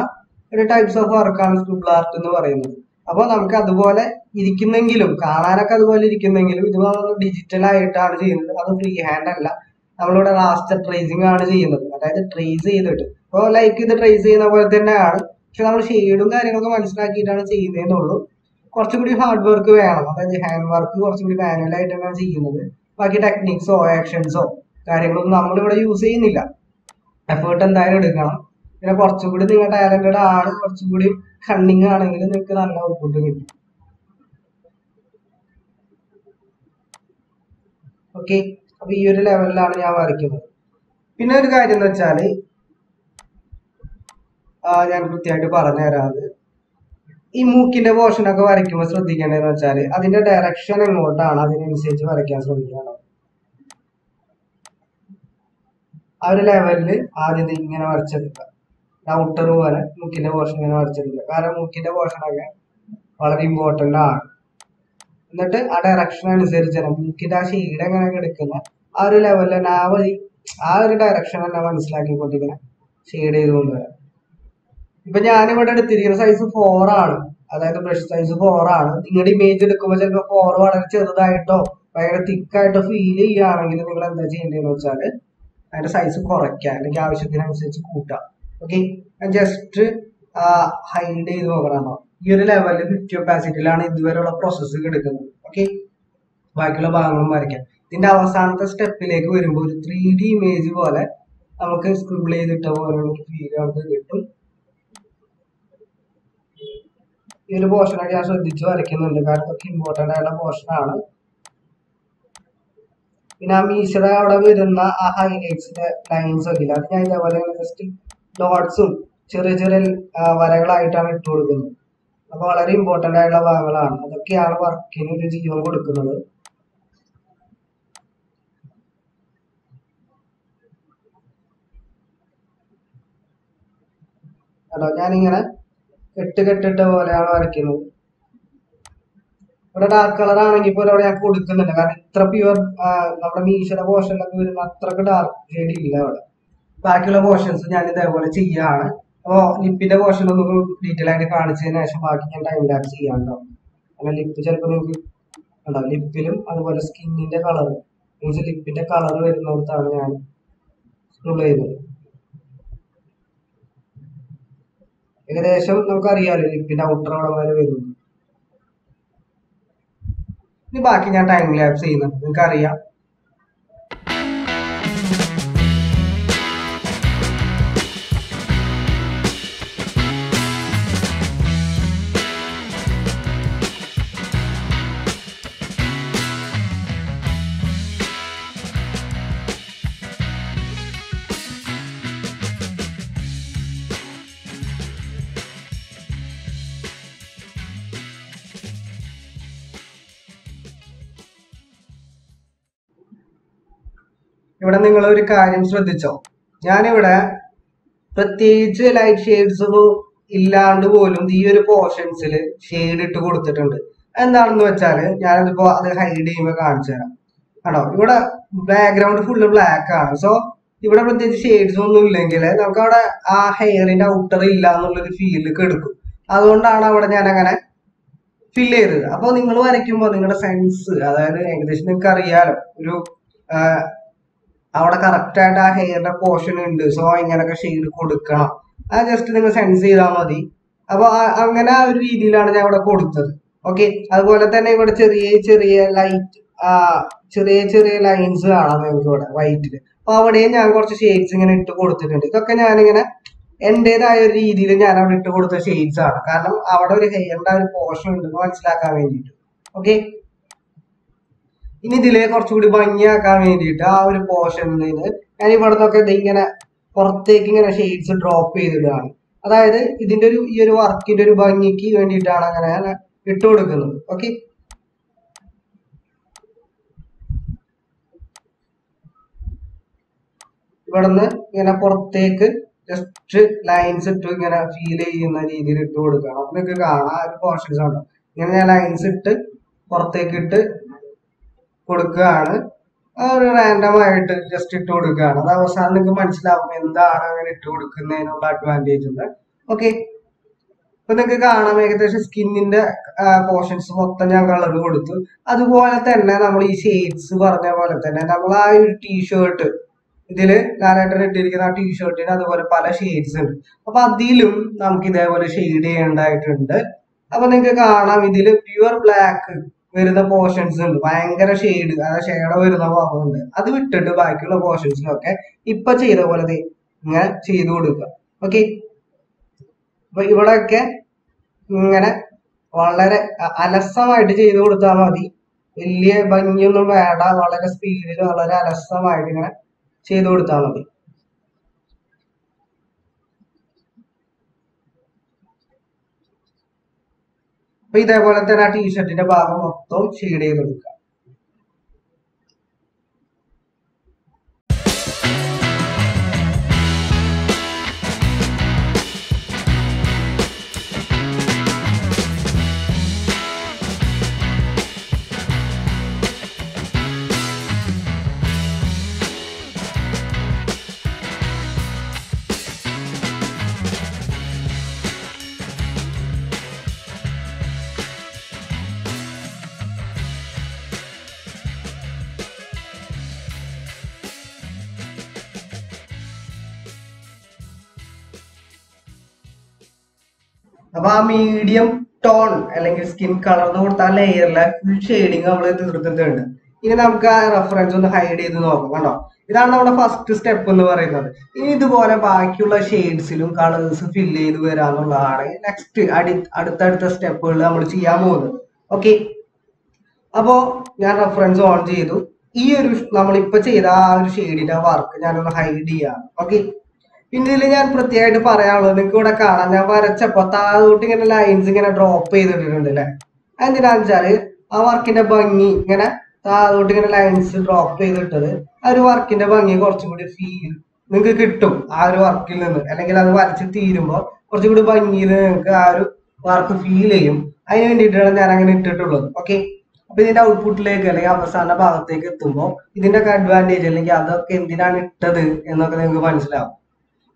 ഒരു ടൈപ്സ് ഓഫ് വർക്കാണ് സ്ക്രിബിൾ ആർട്ട് എന്ന് പറയുന്നത്. അപ്പോൾ നമുക്ക് അതുപോലെ ഇരിക്കുന്നെങ്കിലും കാണാനൊക്കെ അതുപോലെ ഇരിക്കുന്നെങ്കിലും ഇത് ഡിജിറ്റൽ ആയിട്ടാണ് ചെയ്യുന്നത്. അത് ഫ്രീ ഹാൻഡ് അല്ല. നമ്മളിവിടെ റാസ്റ്റർ ട്രേസിംഗ് ആണ് ചെയ്യുന്നത്. അതായത് ട്രേസ് ചെയ്തിട്ട്. അപ്പോൾ ലൈക്ക് ഇത് ട്രേസ് ചെയ്യുന്ന പോലെ തന്നെയാണ്. പക്ഷെ നമ്മൾ ഷെയ്ഡും കാര്യങ്ങളൊക്കെ മനസ്സിലാക്കിയിട്ടാണ് ചെയ്യുന്നതെന്നുള്ളൂ കുറച്ചും കൂടി ഹാർഡ് വർക്ക് വേണം. അതായത് ഹാൻഡ് വർക്ക് കുറച്ചും കൂടി മാനുവൽ ആയിട്ടാണ് ചെയ്യുന്നത്. ബാക്കി ടെക്നിക്സോ ആക്ഷൻസോ കാര്യങ്ങളൊന്നും നമ്മളിവിടെ യൂസ് ചെയ്യുന്നില്ല. എഫേർട്ട് എന്തായാലും എടുക്കണം. പിന്നെ കുറച്ചും കൂടി നിങ്ങൾ ടാലന്റഡ് ആണ് കുറച്ചും കൂടി കണ്ണിങ് ആണെങ്കിൽ നിങ്ങൾക്ക് നല്ല ഔട്ട്പുട്ട് കിട്ടും. ഓക്കെ അപ്പൊ ഈ ഒരു ലെവലിലാണ് ഞാൻ വരയ്ക്കുന്നത്. പിന്നെ ഒരു കാര്യം എന്ന് വെച്ചാൽ ഞാൻ കൃത്യമായിട്ട് പറഞ്ഞു തരാത് ഈ മൂക്കിന്റെ പോർഷൻ ഒക്കെ വരയ്ക്കുമ്പോൾ ശ്രദ്ധിക്കേണ്ടതെന്ന് വെച്ചാൽ അതിന്റെ ഡയറക്ഷൻ എങ്ങോട്ടാണ് അതിനനുസരിച്ച് വരയ്ക്കാൻ ശ്രമിക്കണം ആ ഒരു ലെവലിൽ ആദ്യം ഇങ്ങനെ വരച്ചെടുക്കുക. ഔട്ടർ പോലെ മുക്കിന്റെ പോർഷൻ ഇങ്ങനെ വരച്ചെടുക്കുക കാരണം മൂക്കിന്റെ പോർഷനൊക്കെ വളരെ ഇമ്പോർട്ടന്റ് ആണ്. എന്നിട്ട് ആ ഡയറക്ഷൻ അനുസരിച്ചാണ് മുക്കിന്റെ ആ ഷെയ്ഡ് എങ്ങനെ എടുക്കുന്ന ആ ഒരു ലെവലിൽ തന്നെ ആ വഴി ആ ഒരു ഡയറക്ഷൻ തന്നെ മനസ്സിലാക്കിക്കൊണ്ടിങ്ങനെ ഷെയ്ഡ് ചെയ്ത് കൊണ്ടുവരാം ഇപ്പൊ ഞാനിവിടെ എടുത്തിരിക്കുന്ന സൈസ് ഫോർ ആണ്. അതായത് ബ്രഷ് സൈസ് ഫോർ ആണ്. നിങ്ങളുടെ ഇമേജ് എടുക്കുമ്പോൾ ചിലപ്പോൾ ഫോർ വളരെ ചെറുതായിട്ടോ ഭയങ്കര തിക്കായിട്ടോ ഫീൽ ചെയ്യുകയാണെങ്കിൽ നിങ്ങൾ എന്താ ചെയ്യേണ്ടതെന്ന് വെച്ചാൽ അതിന്റെ സൈസ് കുറയ്ക്കുക. അല്ലെങ്കിൽ ആവശ്യത്തിനനുസരിച്ച് കൂട്ടാം ഓക്കെ ജസ്റ്റ് ഹൈഡ് ചെയ്ത് നോക്കണം ഈ ഒരു ലെവലിൽ ഫിഫ്റ്റി ഒപ്പാസിറ്റിയിലാണ് ഇതുവരെയുള്ള പ്രോസസ്സ് എടുക്കുന്നത്. ഓക്കെ ബാക്കിയുള്ള ഭാഗങ്ങളും വരയ്ക്കാം. ഇതിന്റെ അവസാനത്തെ സ്റ്റെപ്പിലേക്ക് വരുമ്പോൾ ഒരു ത്രീ ഡി ഇമേജ് പോലെ നമുക്ക് സ്ക്രിബിൾ ചെയ്തിട്ട പോലുള്ള ഒരു ഫീൽ നമുക്ക് കിട്ടും. ഈ ഒരു പോർഷനൊക്കെ ഞാൻ ശ്രദ്ധിച്ച് വരയ്ക്കുന്നുണ്ട്. കാരണം ഒക്കെ ഇമ്പോർട്ടന്റ് ആയിട്ടുള്ള പോർഷനാണ് പിന്നെ ആ മീശയുടെ അവിടെ വരുന്ന ആ ഹൈലൈറ്റ്സിന്റെ ലൈൻസ് ഒക്കെ അത് ഞാൻ ഇതേപോലെ ജസ്റ്റ് ഡോട്ട്സും ചെറിയ ചെറിയ വരകളായിട്ടാണ് ഇട്ട് കൊടുക്കുന്നത്. അപ്പൊ വളരെ ഇമ്പോർട്ടന്റ് ആയിട്ടുള്ള ഭാഗങ്ങളാണ്. അതൊക്കെയാണ് വർക്കിന് ഒരു ജീവൻ കൊടുക്കുന്നത്. കേട്ടോ ഞാനിങ്ങനെ കെട്ട് കെട്ടിട്ട പോലെയാണ് വരയ്ക്കുന്നത്. ഇവിടെ ഡാർക്ക് കളർ ആണെങ്കിൽ പോലും അവിടെ ഞാൻ കൊടുക്കുന്നുണ്ട്. കാരണം ഇത്ര പ്യുവർ നമ്മുടെ മീശയുടെ പോർഷനിലൊക്കെ വരുന്ന അത്രയ്ക്ക് ഡാർക്ക് ഷെയ്ഡ് ഇല്ല അവിടെ. ബാക്കിയുള്ള പോർഷൻസ് ഞാൻ ഇതേപോലെ ചെയ്യാണ്. അപ്പോൾ ലിപ്പിന്റെ പോർഷൻ ഒന്ന് ഡീറ്റെയിൽ ആയിട്ട് കാണിച്ചതിന് ശേഷം ബാക്കി ഞാൻ ടൈം ലാപ്സ് ചെയ്യാണ്ടോ കാരണം ലിപ്പ് ചിലപ്പോൾ നിങ്ങൾക്ക് ഉണ്ടാവും ലിപ്പിലും അതുപോലെ സ്കിന്നിന്റെ കളർ മീൻസ് ലിപ്പിന്റെ കളർ വരുന്നിടത്താണ് ഞാൻ സ്ക്രൂൾ ചെയ്യുന്നത്. ഏകദേശം നമുക്കറിയാലോ ലിപ്പിന്റെ ഔട്ടർ അവിടെ വരെ വരുന്നു ഇനി ബാക്കി ഞാൻ ടൈം ലാപ്സ് ചെയ്യുന്നുണ്ട് നിങ്ങൾക്ക് അറിയാം ഇവിടെ നിങ്ങൾ ഒരു കാര്യം ശ്രദ്ധിച്ചോ? ഞാനിവിടെ പ്രത്യേകിച്ച് ലൈറ്റ് ഷെയ്ഡ്സ് ഒന്നും ഇല്ലാണ്ട് പോലും ഈ ഒരു പോർഷൻസിൽ ഷെയ്ഡ് ഇട്ട് കൊടുത്തിട്ടുണ്ട്. എന്താണെന്ന് വെച്ചാൽ ഞാനിതിപ്പോ അത് ഹൈഡ് ചെയ്യുമ്പോൾ കാണിച്ചു തരാം. കേട്ടോ ഇവിടെ ബാക്ക്ഗ്രൗണ്ട് ഫുള്ള് ബ്ലാക്ക് ആണ്. സോ ഇവിടെ പ്രത്യേകിച്ച് ഷെയ്ഡ്സ് ഒന്നും ഇല്ലെങ്കിൽ നമുക്ക് അവിടെ ആ ഹെയറിന്റെ ഔട്ടർ ഇല്ല എന്നുള്ളൊരു ഫീലിലേക്ക് എടുക്കും അതുകൊണ്ടാണ് അവിടെ ഞാൻ അങ്ങനെ ഫിൽ ചെയ്തത്. അപ്പോൾ നിങ്ങൾ വരയ്ക്കുമ്പോൾ നിങ്ങളുടെ സെൻസ് അതായത് ഏകദേശം നിങ്ങൾക്ക് അറിയാലോ ഒരു അവിടെ കറക്റ്റ് ആയിട്ട് ആ ഹെയറിന്റെ പോർഷൻ ഉണ്ട്. സോ ഇങ്ങനൊക്കെ ഷെയ്ഡ് കൊടുക്കണം. അത് ജസ്റ്റ് നിങ്ങൾ സെൻസ് ചെയ്താൽ മതി. അപ്പൊ അങ്ങനെ ആ ഒരു രീതിയിലാണ് ഞാൻ ഇവിടെ കൊടുത്തത്. ഓക്കെ അതുപോലെ തന്നെ ഇവിടെ ചെറിയ ചെറിയ ലൈറ്റ് ചെറിയ ചെറിയ ലൈൻസ് കാണാം നിങ്ങൾക്ക് ഇവിടെ വൈറ്റിൽ അപ്പൊ അവിടെയും ഞാൻ കുറച്ച് ഷെയ്ഡ്സ് ഇങ്ങനെ ഇട്ട് കൊടുത്തിട്ടുണ്ട്. ഇതൊക്കെ ഞാനിങ്ങനെ എന്റേതായ ഒരു രീതിയിൽ ഞാൻ അവിടെ ഇട്ട് കൊടുത്ത ഷെയ്ഡ്സ് ആണ്. കാരണം അവിടെ ഒരു ഹെയറിന്റെ ഒരു പോർഷൻ ഉണ്ടെന്ന് മനസ്സിലാക്കാൻ വേണ്ടിയിട്ട്. ഓക്കെ ഇനി ഇതിലെ കുറച്ചുകൂടി ഭംഗിയാക്കാൻ വേണ്ടിയിട്ട് ആ ഒരു പോർഷനിൽ ഞാൻ ഇവിടെ നിന്നൊക്കെ ഇത് ഇങ്ങനെ പുറത്തേക്ക് ഇങ്ങനെ ഷെയ്ഡ്സ് ഡ്രോപ്പ് ചെയ്തിടുകയാണ്. അതായത് ഇതിന്റെ ഒരു ഈ ഒരു വർക്കിന്റെ ഒരു ഭംഗിക്ക് വേണ്ടിയിട്ടാണ് അങ്ങനെ ഞാൻ ഇട്ട് കൊടുക്കുന്നത്. ഓക്കെ ഇവിടുന്ന് ഇങ്ങനെ പുറത്തേക്ക് ജസ്റ്റ് ലൈൻസ് ഇട്ട് ഇങ്ങനെ ഫീൽ ചെയ്യുന്ന രീതിയിൽ ഇട്ട് കൊടുക്കണം. നിങ്ങൾക്ക് കാണാം ആ ഒരു പോർഷൻസ് ഉണ്ടോ ഇങ്ങനെ ഞാൻ ലൈൻസ് ഇട്ട് പുറത്തേക്ക് ഇട്ട് കൊടുക്കുകയാണ്. ഒരു റാൻഡം ആയിട്ട് ജസ്റ്റ് ഇട്ട് കൊടുക്കുകയാണ്. അത് അവസാനം നിങ്ങൾക്ക് മനസ്സിലാവും എന്താണ് അങ്ങനെ ഇട്ട് കൊടുക്കുന്നതിനുള്ള അഡ്വാന്റേജ് എന്ന്. ഓക്കെ ഇപ്പൊ നിങ്ങൾക്ക് കാണാം ഏകദേശം സ്കിന്നിന്റെ പോർഷൻസ് മൊത്തം ഞാൻ കളർ കൊടുത്തു. അതുപോലെ തന്നെ നമ്മൾ ഈ ഷെയ്ഡ്സ് പറഞ്ഞ പോലെ തന്നെ നമ്മൾ ആ ഒരു ടീഷർട്ട് ഇതിൽ ലാലേട്ടൻ ഇട്ടിരിക്കുന്ന ആ ടീഷർട്ടിന് അതുപോലെ പല ഷെയ്ഡ്സ് ഉണ്ട്. അപ്പൊ അതിലും നമുക്ക് ഇതേപോലെ ഷെയ്ഡ് ചെയ്യേണ്ടതായിട്ടുണ്ട്. അപ്പൊ നിങ്ങൾക്ക് കാണാം ഇതിൽ പ്യുവർ ബ്ലാക്ക് വരുന്ന പോർഷൻസ് ഉണ്ട്. ഭയങ്കര ഷെയ്ഡ് അതായത് ഷെയ്ഡ് വരുന്ന ഭാഗമുണ്ട് അത് വിട്ടിട്ട് ബാക്കിയുള്ള പോർഷൻസിലൊക്കെ ഇപ്പൊ ചെയ്ത പോലെ ഇങ്ങനെ ചെയ്തു കൊടുക്കുക. ഓക്കെ അപ്പൊ ഇവിടെയൊക്കെ ഇങ്ങനെ വളരെ അലസമായിട്ട് ചെയ്തു കൊടുത്താൽ മതി. വലിയ ഭംഗിയൊന്നും വേണ്ട. വളരെ സ്പീഡിൽ വളരെ അലസമായിട്ട് ഇങ്ങനെ ചെയ്തു കൊടുത്താൽ മതി. അപ്പൊ ഇതേപോലെ തന്നെ ആ ടീഷർട്ടിന്റെ ഭാഗം മൊത്തം ഷെയ്ഡ് ചെയ്ത് കൊടുക്കുക മീഡിയം ടോൺ അല്ലെങ്കിൽ സ്കിൻ കളർ എന്ന് കൊടുത്ത ആ ലെയറിലെ ഫുൾ ഷെയ്ഡിങ് നമ്മൾ തീർക്കുന്നുണ്ട്. ഇനി നമുക്ക് ആ റെഫറൻസ് ഒന്ന് ഹൈഡ് ചെയ്ത് നോക്കാം കണ്ടോ? ഇതാണ് നമ്മുടെ ഫസ്റ്റ് സ്റ്റെപ്പ് എന്ന് പറയുന്നത്. ഇനി ഇതുപോലെ ബാക്കിയുള്ള ഷെയ്ഡ്സിലും കളേഴ്സ് ഫില്ല് ചെയ്ത് വരാന്നുള്ളതാണ് നെക്സ്റ്റ് അടി അടുത്തടുത്ത സ്റ്റെപ്പുകൾ നമ്മൾ ചെയ്യാൻ പോകുന്നത്. ഓക്കെ അപ്പോ ഞാൻ റെഫറൻസ് ഓൺ ചെയ്തു. ഈ ഒരു നമ്മളിപ്പോ ചെയ്ത ആ ഒരു ഷെയ്ഡിന്റെ വർക്ക് ഞാനൊന്ന് ഹൈഡ് ചെയ്യാണ് ഓക്കെ പിന്നെ ഇതിൽ ഞാൻ പ്രത്യേകമായിട്ട് പറയാനുള്ളത് നിങ്ങൾക്ക് ഇവിടെ കാണാം. ഞാൻ വരച്ചപ്പോ താഴോട്ട് ഇങ്ങനെ ലൈൻസ് ഇങ്ങനെ ഡ്രോപ്പ് ചെയ്തിട്ടുണ്ട് അല്ലെ എന്തിനാന്ന് വെച്ചാൽ ആ വർക്കിന്റെ ഭംഗി ഇങ്ങനെ താഴോട്ട് ഇങ്ങനെ ലൈൻസ് ഡ്രോപ്പ് ചെയ്തിട്ടത് ആ ഒരു വർക്കിന്റെ ഭംഗി കുറച്ചും കൂടി ഫീൽ നിങ്ങൾക്ക് കിട്ടും ആ ഒരു വർക്കിൽ നിന്ന്. അല്ലെങ്കിൽ അത് വരച്ച് തീരുമ്പോൾ കുറച്ചും കൂടി ഭംഗിയിൽ നിങ്ങൾക്ക് ആ ഒരു വർക്ക് ഫീൽ ചെയ്യും. അതിന് വേണ്ടിയിട്ടാണ് ഞാൻ അങ്ങനെ ഇട്ടിട്ടുള്ളത്. ഓക്കെ അപ്പൊ ഇതിന്റെ ഔട്ട്പുട്ടിലേക്ക് അല്ലെങ്കിൽ അവസാന ഭാഗത്തേക്ക് എത്തുമ്പോൾ ഇതിന്റെ ഒക്കെ അഡ്വാന്റേജ് അല്ലെങ്കിൽ അതൊക്കെ എന്തിനാണ് ഇട്ടത് എന്നൊക്കെ നിങ്ങൾക്ക് മനസ്സിലാവും.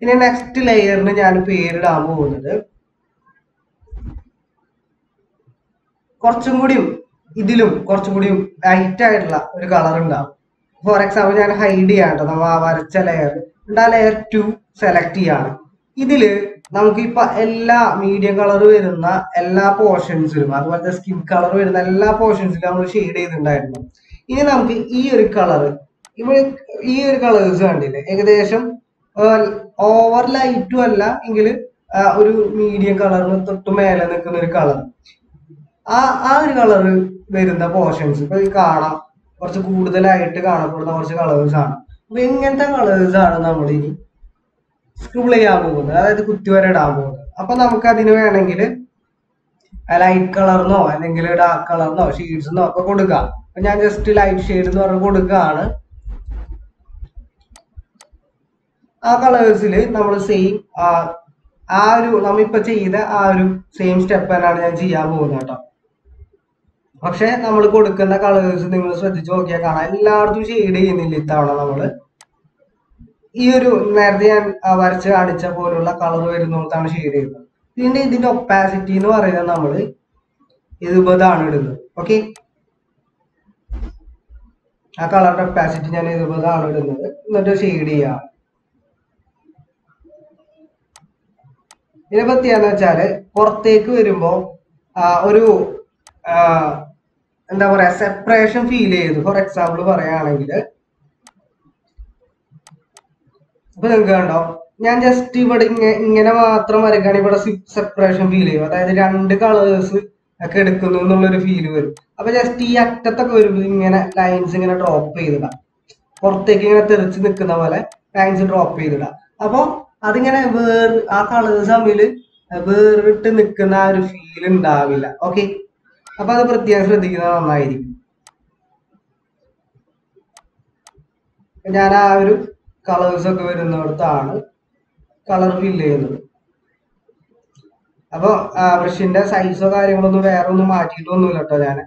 ഇനി നെക്സ്റ്റ് ലെയറിന് ഞാൻ പേരിടാൻ പോകുന്നത് കുറച്ചും കൂടിയും ഇതിലും കുറച്ചും കൂടിയും ലൈറ്റ് ആയിട്ടുള്ള ഒരു കളർ ഉണ്ടാവും. ഫോർ എക്സാമ്പിൾ ഞാൻ ഹൈഡ് ചെയ്യാട്ടോ നമ്മൾ ആ വരച്ച ലെയർ എന്നിട്ട് ആ ലെയർ ടു സെലക്ട് ചെയ്യാണ്. ഇതിൽ നമുക്ക് ഇപ്പൊ എല്ലാ മീഡിയം കളർ വരുന്ന എല്ലാ പോർഷൻസിലും അതുപോലത്തെ സ്കിൻ കളർ വരുന്ന എല്ലാ പോർഷൻസിലും നമ്മൾ ഷെയ്ഡ് ചെയ്തിട്ടുണ്ടായിരുന്നു. ഇനി നമുക്ക് ഈ ഒരു കളർ ഇവിടെ ഈ ഒരു കളേഴ്സ് കണ്ടില്ലേ? ഏകദേശം ഓവർ ലൈറ്റും അല്ല എങ്കിൽ ഒരു മീഡിയം കളറിന് തൊട്ട് മേലെ നിൽക്കുന്ന ഒരു കളർ ആ ആ ഒരു കളർ വരുന്ന പോർഷൻസ് ഇപ്പൊ കാണാം. കുറച്ച് കൂടുതലായിട്ട് കാണപ്പെടുന്ന കുറച്ച് കളേഴ്സ് ആണ്. അപ്പൊ ഇങ്ങനത്തെ കളേഴ്സ് ആണ് നമ്മൾ ഇനി സ്ക്രിബിൾ ചെയ്യാൻ പോകുന്നത്. അതായത് കുത്തിവര ഇടാൻ പോകുന്നത്. അപ്പൊ നമുക്ക് അതിന് വേണമെങ്കിൽ ലൈറ്റ് കളറിനോ അല്ലെങ്കിൽ ഡാർക്ക് കളറിനോ ഷെയ്ഡ്സിനോ ഒക്കെ കൊടുക്കാം. അപ്പൊ ഞാൻ ജസ്റ്റ് ലൈറ്റ് ഷെയ്ഡ് എന്ന് പറഞ്ഞ് കൊടുക്കുകയാണ്. ആ കളേഴ്സിൽ നമ്മൾ സെയിം ആ ഒരു നമ്മിപ്പോ ചെയ്ത ആ ഒരു സെയിം സ്റ്റെപ്പ് തന്നെയാണ് ഞാൻ ചെയ്യാൻ പോകുന്നത് കേട്ടോ. പക്ഷെ നമ്മൾ കൊടുക്കുന്ന കളേഴ്സ് നിങ്ങൾ ശ്രദ്ധിച്ചു നോക്കിയാൽ കാണാം. എല്ലായിടത്തും ഷെയ്ഡ് ചെയ്യുന്നില്ല ഇത്തവണ നമ്മൾ. ഈ ഒരു നേരത്തെ ഞാൻ വരച്ച് കാണിച്ച പോലുള്ള കളർ വരുന്നിടത്താണ് ഷെയ്ഡ് ചെയ്യുന്നത്. പിന്നെ ഇതിന്റെ ഒപ്പാസിറ്റി എന്ന് പറയുന്നത് നമ്മൾ ഇരുപതാണ് ഇടുന്നത്. ഓക്കെ ആ കളറിന്റെ ഒപ്പാസിറ്റി ഞാൻ ഇരുപതാണ് ഇടുന്നത്. എന്നിട്ട് ഷെയ്ഡ് ചെയ്യാം. ഇതിനെ പറ്റിയാന്ന് വെച്ചാൽ പുറത്തേക്ക് വരുമ്പോ ഒരു എന്താ പറയാ സെപ്പറേഷൻ ഫീൽ ചെയ്തു. ഫോർ എക്സാമ്പിൾ പറയുകയാണെങ്കിൽ അപ്പൊ നിങ്ങൾക്ക് കണ്ടോ? ഞാൻ ജസ്റ്റ് ഇവിടെ ഇങ്ങനെ മാത്രം വരയ്ക്കുകയാണെങ്കിൽ ഇവിടെ സെപ്പറേഷൻ ഫീൽ ചെയ്യും അതായത് രണ്ട് കളേഴ്സ് ഒക്കെ എടുക്കുന്നു എന്നുള്ളൊരു ഫീൽ വരും. അപ്പൊ ജസ്റ്റ് ഈ അറ്റത്തൊക്കെ വരുമ്പോൾ ഇങ്ങനെ ലൈൻസ് ഇങ്ങനെ ഡ്രോപ്പ് ചെയ്തിടാം. പുറത്തേക്ക് ഇങ്ങനെ തെറിച്ച് നിൽക്കുന്ന പോലെ ലൈൻസ് ഡ്രോപ്പ് ചെയ്തിടാം. അപ്പൊ അതിങ്ങനെ വേർ ആ കളേഴ്സ് തമ്മിൽ വേറിട്ട് നിൽക്കുന്ന ആ ഒരു ഫീൽ ഉണ്ടാവില്ല. ഓക്കെ അപ്പൊ അത് പ്രത്യേകം ശ്രദ്ധിക്കുന്നത് നന്നായിരിക്കും. ഞാൻ ആ ഒരു കളേഴ്സ് ഒക്കെ വരുന്നിടത്താണ് കളർ ഫില്ല് ചെയ്യുന്നത്. അപ്പൊ ബ്രഷിന്റെ സൈസോ കാര്യങ്ങളൊന്നും വേറെ ഒന്നും മാറ്റിയിട്ടൊന്നുമില്ല കേട്ടോ ഞാൻ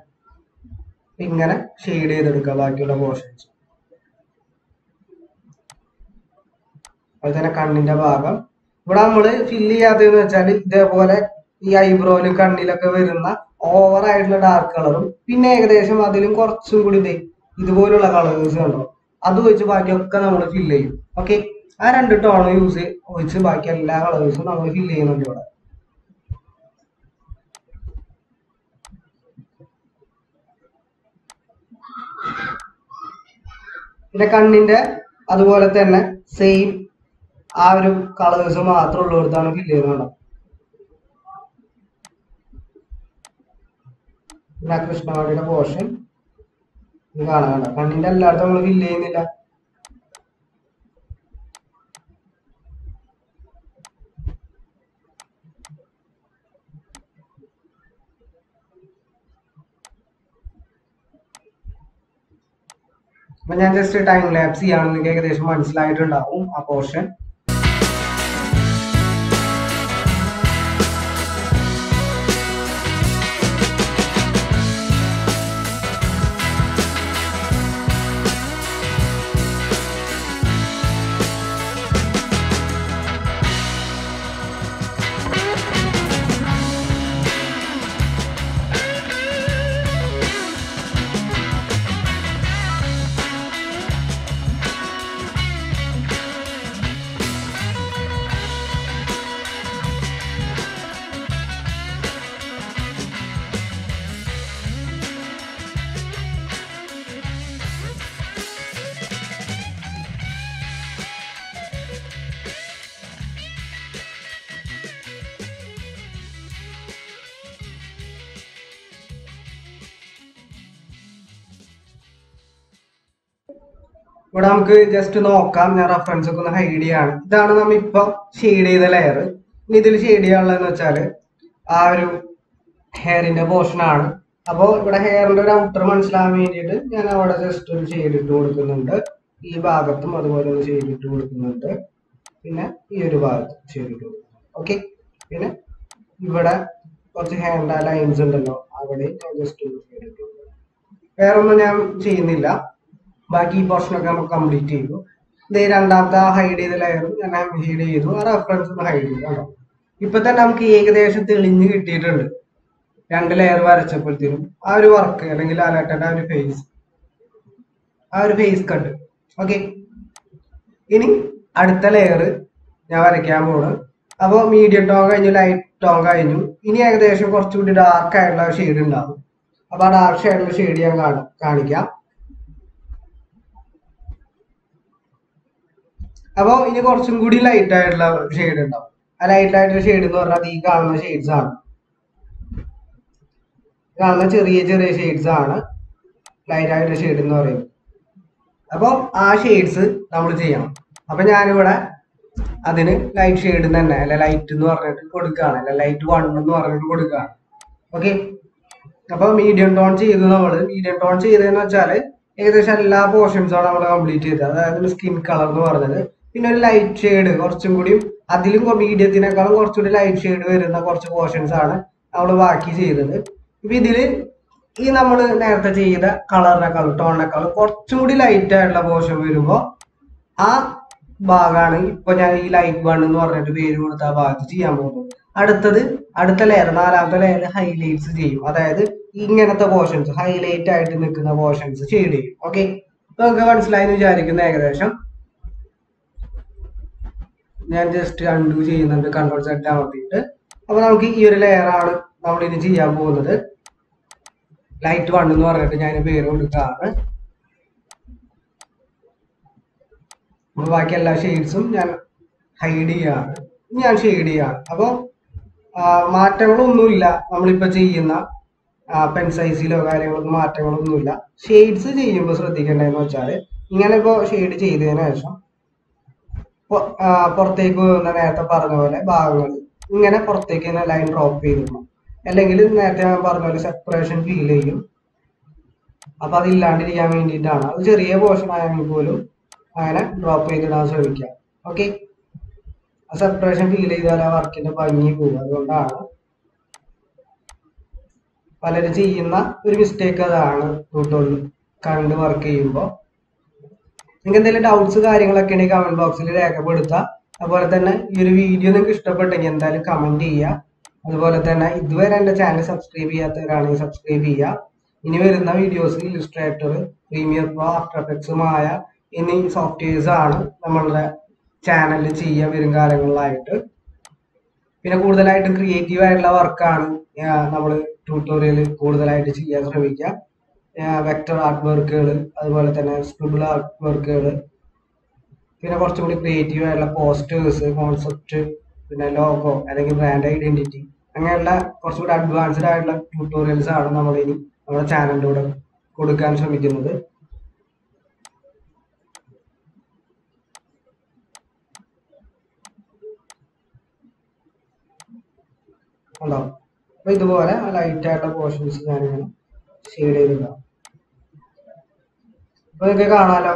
ഇങ്ങനെ ഷെയ്ഡ് ചെയ്തെടുക്കുക ബാക്കിയുള്ള പോർഷൻസ് അതുപോലെ തന്നെ കണ്ണിന്റെ ഭാഗം. ഇവിടെ നമ്മൾ ഫില്ല് ചെയ്യാത്തതെന്ന് വെച്ചാൽ ഇതേപോലെ ഈ ഐബ്രോയിലും കണ്ണിലൊക്കെ വരുന്ന ഓവർ ആയിട്ടുള്ള ഡാർക്ക് കളറും പിന്നെ ഏകദേശം അതിലും കുറച്ചും കൂടി ഇതുപോലുള്ള കളേഴ്സ് ഉണ്ടോ അത് വെച്ച് ബാക്കിയൊക്കെ നമ്മൾ ഫില്ല് ചെയ്യും. ഓക്കെ ആ രണ്ട് ടോണും യൂസ് ഒഴിച്ച് ബാക്കി എല്ലാ കളേഴ്സും നമ്മൾ ഫില്ല് ചെയ്യുന്നുണ്ട് ഇവിടെ. പിന്നെ കണ്ണിന്റെ അതുപോലെ തന്നെ സെയിം ആ ഒരു കളേഴ്സ് മാത്രം ഉള്ളിടത്താണ് ഫില്ല് ചെയ്യുന്നത് കൃഷ്ണവാടിയുടെ പോർഷൻ കാണാൻ കണ്ടോ. കണ്ണിന്റെ എല്ലായിടത്തും നമ്മൾ ഫില്ല് ചെയ്യുന്നില്ല അപ്പൊ ഞാൻ ജസ്റ്റ് ടൈം ലാപ്സ് ചെയ്യാണെന്ന് നിങ്ങൾക്ക് ഏകദേശം മനസ്സിലായിട്ടുണ്ടാവും ആ പോർഷൻ ഇവിടെ നമുക്ക് ജസ്റ്റ് നോക്കാം. ഞാൻ റെഫറൻസ് ഒക്കെ ഒന്ന് ഹൈഡ് ചെയ്യാണ്. ഇതാണ് നമ്മ ഇപ്പൊ ഷെയ്ഡ് ചെയ്ത ലെയർ ഇനി ഇതിൽ ഷെയ്ഡ് ചെയ്യാനുള്ളതെന്ന് വെച്ചാൽ ആ ഒരു ഹെയറിന്റെ പോർഷൻ ആണ്. അപ്പോൾ ഇവിടെ ഹെയറിന്റെ ഒരു ഔട്ടർ മനസ്സിലാകാൻ വേണ്ടിയിട്ട് ഞാൻ അവിടെ ജസ്റ്റ് ഒരു ഷെയ്ഡ് ഇട്ട് കൊടുക്കുന്നുണ്ട്. ഈ ഭാഗത്തും അതുപോലെ ഒന്ന് ഷെയ്ഡ് ഇട്ട് കൊടുക്കുന്നുണ്ട്. പിന്നെ ഈ ഒരു ഭാഗത്തും ഷെയ്ഡ് ഇട്ട് കൊടുക്കുന്നുണ്ട്. ഓക്കെ പിന്നെ ഇവിടെ കുറച്ച് ഹാൻഡ് ലൈൻസ് ഉണ്ടല്ലോ. അവിടെ ഞാൻ ജസ്റ്റ് ഒരു ഷെയ്ഡ് ഇട്ട് കൊടുക്കുന്നു വേറെ ഒന്നും ഞാൻ ചെയ്യുന്നില്ല. ബാക്കി ഈ പോർഷനൊക്കെ നമുക്ക് കംപ്ലീറ്റ് ചെയ്തു. ഇത് രണ്ടാമത്തെ ഹൈഡ് ചെയ്ത ലെയറും ഞാൻ ഹൈഡ് ചെയ്തു. ആ റെഫറൻസ് ഹൈഡ് ചെയ്തു കേട്ടോ. ഇപ്പൊ തന്നെ നമുക്ക് ഏകദേശം തെളിഞ്ഞ് കിട്ടിയിട്ടുണ്ട്. രണ്ട് ലെയർ വരച്ചപ്പോഴത്തേനും ആ ഒരു വർക്ക് അല്ലെങ്കിൽ അലട്ടന്റെ ആ ഒരു ഫേസ് ആ ഒരു ഫേസ് കട്ട് ഓക്കെ ഇനി അടുത്ത ലെയർ ഞാൻ വരയ്ക്കാൻ പോണ്. അപ്പോൾ മീഡിയം ടോൺ കഴിഞ്ഞു ലൈറ്റ് ടോൺ കഴിഞ്ഞു. ഇനി ഏകദേശം കുറച്ചുകൂടി ഡാർക്ക് ആയിട്ടുള്ള ഷെയ്ഡ് ഉണ്ടാവും. അപ്പൊ ആ ഡാർക്ക് ഷെയ്ഡുള്ള ഷെയ്ഡ് ഞാൻ കാണ- കാണിക്കാം. അപ്പോൾ ഇനി കുറച്ചും കൂടി ലൈറ്റ് ആയിട്ടുള്ള ഷെയ്ഡ് ഉണ്ടാവും. ആ ലൈറ്റ് ആയിട്ടുള്ള ഷെയ്ഡ് എന്ന് പറഞ്ഞാൽ ഈ കാണുന്ന ഷെയ്ഡ്സ് ആണ്. കാണുന്ന ചെറിയ ചെറിയ ഷെയ്ഡ്സ് ആണ് ലൈറ്റ് ആയിട്ടുള്ള ഷെയ്ഡ് എന്ന് പറയുന്നത്. അപ്പോൾ ആ ഷെയ്ഡ്സ് നമ്മൾ ചെയ്യണം അപ്പൊ ഞാനിവിടെ അതിന് ലൈറ്റ് ഷെയ്ഡ് തന്നെ അല്ല ലൈറ്റ് എന്ന് പറഞ്ഞിട്ട് കൊടുക്കുകയാണ് അല്ല ലൈറ്റ് വൺ എന്ന് പറഞ്ഞിട്ട് കൊടുക്കുകയാണ്. ഓക്കെ അപ്പൊ മീഡിയം ടോൺ ചെയ്തു നമ്മൾ മീഡിയം ടോൺ ചെയ്തതെന്ന് വെച്ചാൽ ഏകദേശം എല്ലാ പോർഷൻസും നമ്മൾ കംപ്ലീറ്റ് ചെയ്തത്. അതായത് സ്കിൻ കളർ എന്ന് പറഞ്ഞത് പിന്നെ ഒരു ലൈറ്റ് ഷെയ്ഡ് കുറച്ചും കൂടി അതിലും മീഡിയത്തിനേക്കാളും കുറച്ചുകൂടി ലൈറ്റ് ഷെയ്ഡ് വരുന്ന കുറച്ച് പോർഷൻസ് ആണ് നമ്മൾ ബാക്കി ചെയ്തത്. ഇപ്പൊ ഇതിൽ ഈ നമ്മൾ നേരത്തെ ചെയ്ത കളറിനേക്കാളും ടോണിനേക്കാളും കുറച്ചും കൂടി ലൈറ്റ് ആയിട്ടുള്ള പോർഷൻ വരുമ്പോൾ ആ ഭാഗമാണ് ഇപ്പൊ ഞാൻ ഈ ലൈറ്റ് ബൺ എന്ന് പറഞ്ഞിട്ട് പേര് കൊടുത്ത ആ ഭാഗത്ത് ചെയ്യാൻ പോകുന്നത്. അടുത്തത് അടുത്ത ലെയർ നാലാമത്തെ ലെയർ ഹൈലൈറ്റ്സ് ചെയ്യും. അതായത് ഇങ്ങനത്തെ പോർഷൻസ് ഹൈലൈറ്റ് ആയിട്ട് നിൽക്കുന്ന പോർഷൻസ് ഷെയ്ഡ് ചെയ്യും. ഓക്കെ നമുക്ക് മനസ്സിലായി എന്ന് വിചാരിക്കുന്ന ഏകദേശം. ഞാൻ ജസ്റ്റ് അൺഡു ചെയ്യുന്നുണ്ട് കൺട്രോൾ സെറ്റ് അമർത്തിയിട്ട് അപ്പൊ നമുക്ക് ഈ ഒരു ലെയർ ആണ് നമ്മൾ ഇനി ചെയ്യാൻ പോകുന്നത്. ലൈറ്റ് വൺ എന്ന് പറഞ്ഞിട്ട് ഞാൻ പേര് അപ്പൊ ബാക്കി എല്ലാ ഷെയ്ഡ്സും ഞാൻ ഹൈഡ് ചെയ്യാണ് ഞാൻ ഷെയ്ഡ് ചെയ്യാണ് അപ്പോൾ മാറ്റങ്ങളൊന്നുമില്ല. നമ്മളിപ്പോൾ ചെയ്യുന്ന പെൻ സൈസിലോ കാര്യങ്ങളൊന്നും മാറ്റങ്ങളൊന്നുമില്ല. ഷെയ്ഡ്സ് ചെയ്യുമ്പോൾ ശ്രദ്ധിക്കേണ്ടതെന്ന് വെച്ചാൽ ഇങ്ങനെ ഇപ്പോൾ ഷെയ്ഡ് ചെയ്തതിന് ശേഷം പുറത്തേക്ക് പോകുന്ന നേരത്തെ പറഞ്ഞ പോലെ ഭാഗങ്ങൾ. ഇങ്ങനെ പുറത്തേക്ക് ലൈൻ ഡ്രോപ്പ് ചെയ്തിടണം അല്ലെങ്കിൽ നേരത്തെ ഞാൻ പറഞ്ഞ പോലെ സെപ്പറേഷൻ ഫീൽ ചെയ്യും. അപ്പൊ അത് ഇല്ലാണ്ടിരിക്കാൻ വേണ്ടിയിട്ടാണ്. അത് ചെറിയ പോർഷൻ ആയെങ്കിൽ പോലും അങ്ങനെ ഡ്രോപ്പ് ചെയ്തിടാൻ ശ്രമിക്കാം. ഓക്കെ സെപ്പറേഷൻ ഫീൽ ചെയ്താൽ ആ വർക്കിന്റെ ഭംഗി പോകും. അതുകൊണ്ടാണ് പലരും ചെയ്യുന്ന ഒരു മിസ്റ്റേക്ക് അതാണ്. കണ്ട് വർക്ക് ചെയ്യുമ്പോൾ നിങ്ങൾക്ക് എന്തെങ്കിലും ഡൗട്ട്സ് കാര്യങ്ങളൊക്കെ ഉണ്ടെങ്കിൽ കമന്റ് ബോക്സിൽ രേഖപ്പെടുത്തുക. അതുപോലെ തന്നെ ഈ ഒരു വീഡിയോ നിങ്ങൾക്ക് ഇഷ്ടപ്പെട്ടെങ്കിൽ എന്തായാലും കമന്റ് ചെയ്യുക. അതുപോലെ തന്നെ ഇതുവരെ എന്റെ ചാനൽ സബ്സ്ക്രൈബ് ചെയ്യാത്തവരാണെങ്കിൽ സബ്സ്ക്രൈബ് ചെയ്യുക. ഇനി വരുന്ന videos Illustrator Premiere Pro After എഫക്ട്സുമായ എന്നീ സോഫ്റ്റ്വെയർസ് ആണ് നമ്മളുടെ ചാനലിൽ ചെയ്യുക വരും കാലങ്ങളിലായിട്ട്. പിന്നെ കൂടുതലായിട്ടും ക്രിയേറ്റീവ് ആയിട്ടുള്ള വർക്കാണ് നമ്മൾ ട്യൂട്ടോറിയൽ കൂടുതലായിട്ട് ചെയ്യാൻ ശ്രമിക്കുക. വെക്ടർ ആർട്ട് വർക്കുകൾ അതുപോലെ തന്നെ സ്ക്രിബിൾ ആർട്ട് വർക്കുകൾ പിന്നെ കുറച്ചും കൂടി ക്രിയേറ്റീവ് ആയിട്ടുള്ള പോസ്റ്റേഴ്സ് കോൺസെപ്റ്റ് പിന്നെ ലോഗോ അല്ലെങ്കിൽ ബ്രാൻഡ് ഐഡന്റിറ്റി അങ്ങനെയുള്ള കുറച്ചുകൂടി അഡ്വാൻസ്ഡ് ആയിട്ടുള്ള ട്യൂട്ടോറിയൽസ് ആണ് നമ്മൾ ഇനി നമ്മുടെ ചാനലിലൂടെ കൊടുക്കാൻ ശ്രമിക്കുന്നത്. ഉണ്ടാവും അപ്പൊ ഇതുപോലെ ലൈറ്റ് ആയിട്ടുള്ള പോർഷൻസ് ഞാനിങ്ങനെ ഷെയ്ഡ് ചെയ്തിടാം അപ്പൊ കാണാലോ?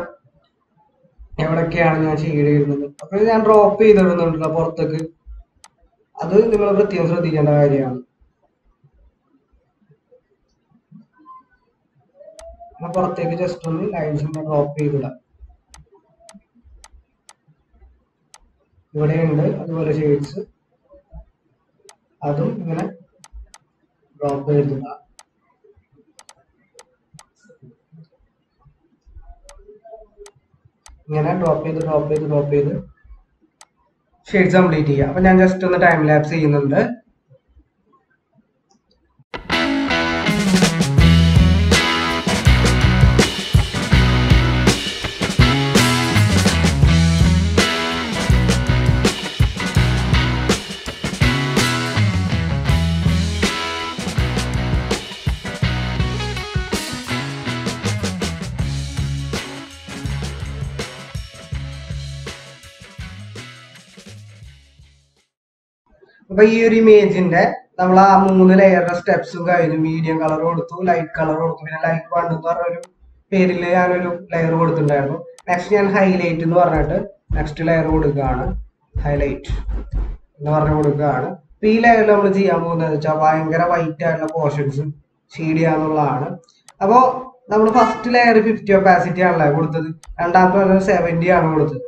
എവിടൊക്കെയാണ് ഞാൻ ഷെയ്ഡ് ചെയ്യുന്നത് അപ്പൊ ഞാൻ ഡ്രോപ്പ് ചെയ്തിടുന്നുണ്ടല്ലോ പുറത്തേക്ക്. അത് നിങ്ങൾ പ്രത്യേകം ശ്രദ്ധിക്കേണ്ട കാര്യമാണ്. പുറത്തേക്ക് ജസ്റ്റ് ഒന്ന് ലൈൻസ് ഒന്ന് ഡ്രോപ്പ് ചെയ്തിടാം. ഇവിടെയുണ്ട് അതുപോലെ ഷെയ്ഡ്സ് അതും ഇങ്ങനെ ഡ്രോപ്പ് ചെയ്തിടാം. ഇങ്ങനെ ഡ്രോപ്പ് ചെയ്ത് ഡ്രോപ്പ് ചെയ്ത് ഡ്രോപ്പ് ചെയ്ത്. ഷെയ്ഡ്സ് കംപ്ലീറ്റ് ചെയ്യുക അപ്പൊ ഞാൻ ജസ്റ്റ് ഒന്ന് ടൈം ലാപ്സ് ചെയ്യുന്നുണ്ട്. അപ്പൊ ഈ ഒരു ഇമേജിന്റെ നമ്മൾ ആ മൂന്ന് ലെയറുടെ സ്റ്റെപ്സും കഴിഞ്ഞു. മീഡിയം കളർ കൊടുത്തു ലൈറ്റ് കളർ കൊടുത്തു. പിന്നെ ലൈറ്റ് വൺ എന്ന് പറഞ്ഞ ഒരു പേരിൽ ഞാനൊരു ലെയർ കൊടുത്തിട്ടുണ്ടായിരുന്നു. നെക്സ്റ്റ് ഞാൻ ഹൈലൈറ്റ് എന്ന് പറഞ്ഞിട്ട് നെക്സ്റ്റ് ലെയർ കൊടുക്കുകയാണ്. ഹൈലൈറ്റ് എന്ന് പറഞ്ഞു കൊടുക്കുകയാണ്. അപ്പൊ ഈ ലെയറിൽ നമ്മൾ ചെയ്യാൻ പോകുന്നത് വെച്ചാൽ ഭയങ്കര വൈറ്റ് ആയിട്ടുള്ള പോർഷൻസ് ഷീഡ് ചെയ്യാന്നുള്ളതാണ്. അപ്പോൾ നമ്മൾ ഫസ്റ്റ് ലെയർ ഫിഫ്റ്റി ഒപ്പാസിറ്റി ആണല്ലേ കൊടുത്തത്. രണ്ടാമത്തെ സെവന്റി ആണ് കൊടുത്തത്.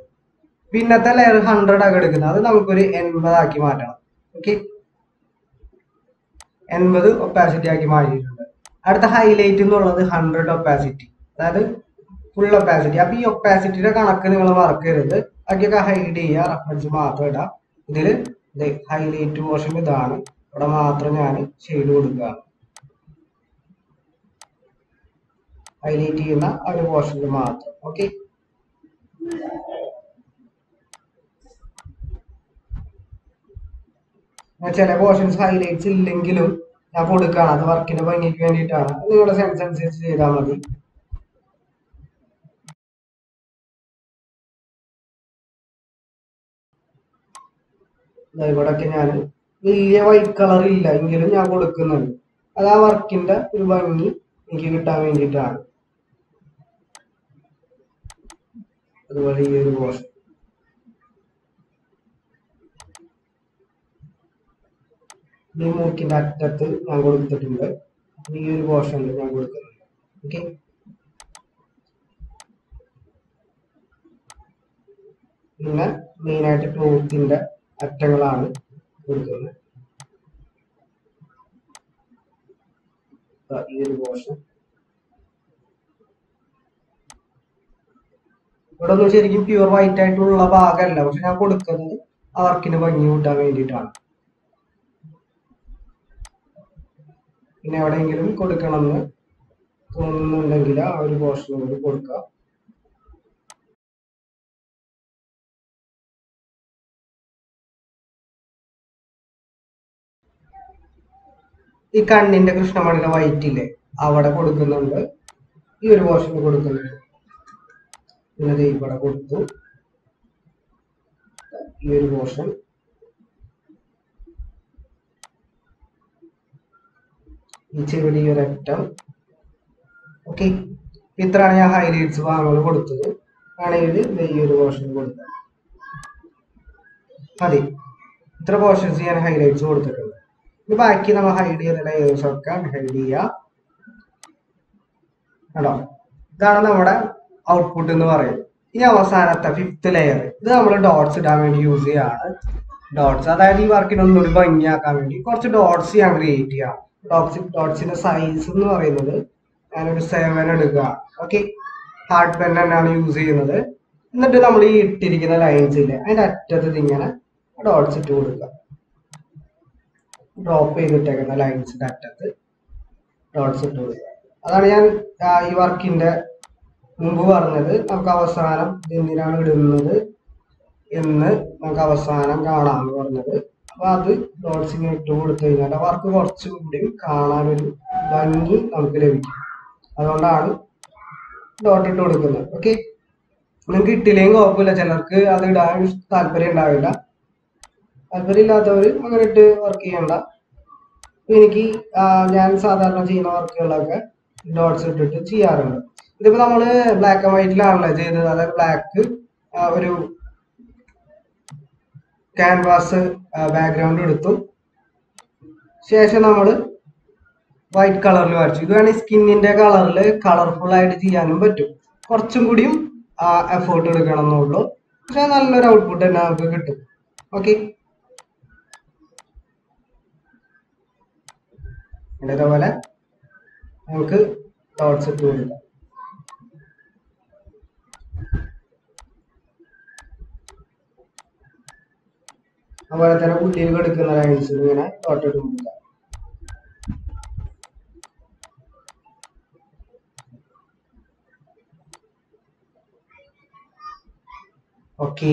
പിന്നത്തെ ലെയർ ഹൺഡ്രഡ് ആക്കി എടുക്കുന്നത്. അത് നമുക്കൊരു എൺപതാക്കി മാറ്റണം. ഓക്കെ എൺപത് ഒപ്പാസിറ്റി ആക്കി മാറ്റിയിട്ടുണ്ട്. അടുത്ത ഹൈലൈറ്റ് എന്നുള്ളത് ഹൺഡ്രഡ് ഒപ്പാസിറ്റി അതായത് ഫുൾ ഒപ്പാസിറ്റി അപ്പൊ ഈ ഒപ്പാസിറ്റിയുടെ കണക്ക് നിങ്ങൾ മറക്കരുത്. ബാക്കിയൊക്കെ ഹൈഡ് ചെയ്യുക റെഫറൻസ് മാത്രം ഇടാം ഇതിൽ ഹൈലൈറ്റ് പോർഷൻ ഇതാണ്. ഇവിടെ മാത്രം ഞാൻ ഷെയ്ഡ് കൊടുക്കുക. ഹൈലൈറ്റ് ചെയ്യുന്ന ആ ഒരു പോർഷനിൽ മാത്രം. ഓക്കെ ചില പോർഷൻസ് ഹൈലൈറ്റ്സ് ഇല്ലെങ്കിലും ഞാൻ കൊടുക്കുകയാണ് അത് വർക്കിന്റെ ഭംഗിക്ക് വേണ്ടിയിട്ടാണ്. നിങ്ങളുടെ സെൻസ് അനുസരിച്ച് ചെയ്താൽ മതി. ഇവിടൊക്കെ ഞാൻ വലിയ വൈറ്റ് കളർ ഇല്ല എങ്കിലും ഞാൻ കൊടുക്കുന്നുണ്ട്. അത് ആ വർക്കിന്റെ ഒരു ഭംഗി എനിക്ക് കിട്ടാൻ വേണ്ടിയിട്ടാണ്. അതുപോലെ ഈ ഒരു പോർഷൻ ഈ മൂക്കിന്റെ അറ്റത്ത് ഞാൻ കൊടുത്തിട്ടുണ്ട്. ഈ ഒരു പോർഷനിൽ ഞാൻ കൊടുക്കുന്നുണ്ട്. ഓക്കെ? പിന്നെ മെയിനായിട്ട് ക്ലോത്തിന്റെ അറ്റങ്ങളാണ് കൊടുക്കുന്നത്. ഈ ഒരു പോർഷൻ. ഇവിടെ ഒന്നും ശരിക്കും പ്യുവർ വൈറ്റ് ആയിട്ടുള്ള ഭാഗമല്ല. പക്ഷെ ഞാൻ കൊടുക്കുന്നത് ആർക്കിന് ഭംഗി കൂട്ടാൻ വേണ്ടിയിട്ടാണ്. പിന്നെ എവിടെയെങ്കിലും കൊടുക്കണമെന്ന് തോന്നുന്നുണ്ടെങ്കിൽ ആ ഒരു പോർഷൻ കൂടി കൊടുക്കുക ഈ കണ്ണിന്റെ കൃഷ്ണമണിയുടെ വൈറ്റില്ലേ അവിടെ കൊടുക്കുന്നുണ്ട്. ഈ ഒരു പോർഷൻ കൊടുക്കുന്നുണ്ട്. പിന്നെ ഇവിടെ കൊടുത്തു. ഈ ഒരു പോർഷൻ ഈ ചെവിടി ഈ ഒരറ്റം ഓക്കെ ഇത്രയാണ് ഞാൻ ഹൈലൈറ്റ്സ് ഭാഗങ്ങൾ കൊടുത്തത്. ആണെങ്കിൽ ഈ ഒരു പോർഷൻ കൊടുത്തത് മതി. ഇത്ര പോർഷൻസ് ഞാൻ ഹൈലൈറ്റ്സ് കൊടുത്തിട്ടുണ്ട്. ഇനി ബാക്കി നമ്മൾ ഹൈഡ് ചെയ്ത ലേയേഴ്സ് ഒക്കെ ഹൈഡ് ചെയ്യുക. കേട്ടോ? ഇതാണ് നമ്മുടെ ഔട്ട്പുട്ട് എന്ന് പറയുന്നത്. ഇനി അവസാനത്തെ ഫിഫ്ത്ത് ലെയർ ഇത് നമ്മൾ ഡോട്ട്സ് ഇടാൻ വേണ്ടി യൂസ് ചെയ്യാണ്. ഡോട്ട്സ് അതായത് ഈ വർക്കിനെ ഒന്നുകൂടി ഭംഗിയാക്കാൻ വേണ്ടി കുറച്ച് ഡോട്ട്സ് ഞാൻ ക്രിയേറ്റ് ചെയ്യാം. ഡോട്ട്സ് ഡോട്ട്സിന്റെ സൈസ് എന്ന് പറയുന്നത് ഞാനൊരു സെവൻ എടുക്കുക. ഓക്കെ ഹാർഡ് പെൻ തന്നെയാണ് യൂസ് ചെയ്യുന്നത്. എന്നിട്ട് നമ്മൾ ഈ ഇട്ടിരിക്കുന്ന ലൈൻസ് ഇല്ലേ അതിന്റെ അറ്റത്ത് ഇങ്ങനെ ഡോട്ട്സ് ഇട്ട് കൊടുക്കുക. ഡ്രോപ്പ് ചെയ്തിട്ടേക്കുന്ന ലൈൻസിന്റെ അറ്റത്ത് ഡോട്ട്സ് ഇട്ട് കൊടുക്കുക. അതാണ് ഞാൻ ഈ വർക്കിന്റെ മുമ്പ് പറഞ്ഞത്. നമുക്ക് അവസാനം എന്തിനാണ് ഇടുന്നത് എന്ന് നമുക്ക് അവസാനം കാണാമെന്ന് പറഞ്ഞത്. അപ്പൊ അത് ഡോട്ട്സ് ഇങ്ങനെ ഇട്ട് കൊടുത്തു കഴിഞ്ഞാൽ വർക്ക് കുറച്ചും കൂടി കാണാനൊരു ഭംഗി നമുക്ക് ലഭിക്കും. അതുകൊണ്ടാണ് ഡോട്ട് ഇട്ട് കൊടുക്കുന്നത്. ഓക്കെ നിങ്ങൾക്ക് ഇട്ടില്ലെങ്കിൽ കുഴപ്പമില്ല. ചിലർക്ക് അത് ഇടാൻ താല്പര്യം ഉണ്ടാവില്ല. താല്പര്യം ഇല്ലാത്തവർ അങ്ങനെ ഇട്ട് വർക്ക് ചെയ്യണ്ട. എനിക്ക് ഞാൻ സാധാരണ ചെയ്യുന്ന വർക്കുകളൊക്കെ ഡോട്ട്സ് ഇട്ടിട്ട് ചെയ്യാറുണ്ട്. ഇതിപ്പോ നമ്മൾ ബ്ലാക്ക് ആൻഡ് വൈറ്റിലാണല്ലോ ചെയ്തത്. അതായത് ബ്ലാക്ക് ഒരു ക്യാൻവാസ് ബാക്ക്ഗ്രൗണ്ട് എടുത്തു. ശേഷം നമ്മൾ വൈറ്റ് കളറിൽ വരച്ചു. ഇത് വേണമെങ്കിൽ സ്കിന്നിന്റെ കളറിൽ കളർഫുൾ ആയിട്ട് ചെയ്യാനും പറ്റും. കുറച്ചും കൂടിയും എഫേർട്ട് എടുക്കണം എന്നുള്ളൂ പക്ഷെ നല്ലൊരു ഔട്ട്പുട്ട് തന്നെ നമുക്ക് കിട്ടും. ഓക്കെ ഇതേപോലെ നമുക്ക് ഡോട്ട്സ് ഇട്ട് കൊടുക്കാം. അതുപോലെ തന്നെ ഉള്ളിൽ എടുക്കുന്ന ഇങ്ങനെ ഡോട്ട് കൊടുക്കുക കൊടുക്കാം ഓക്കെ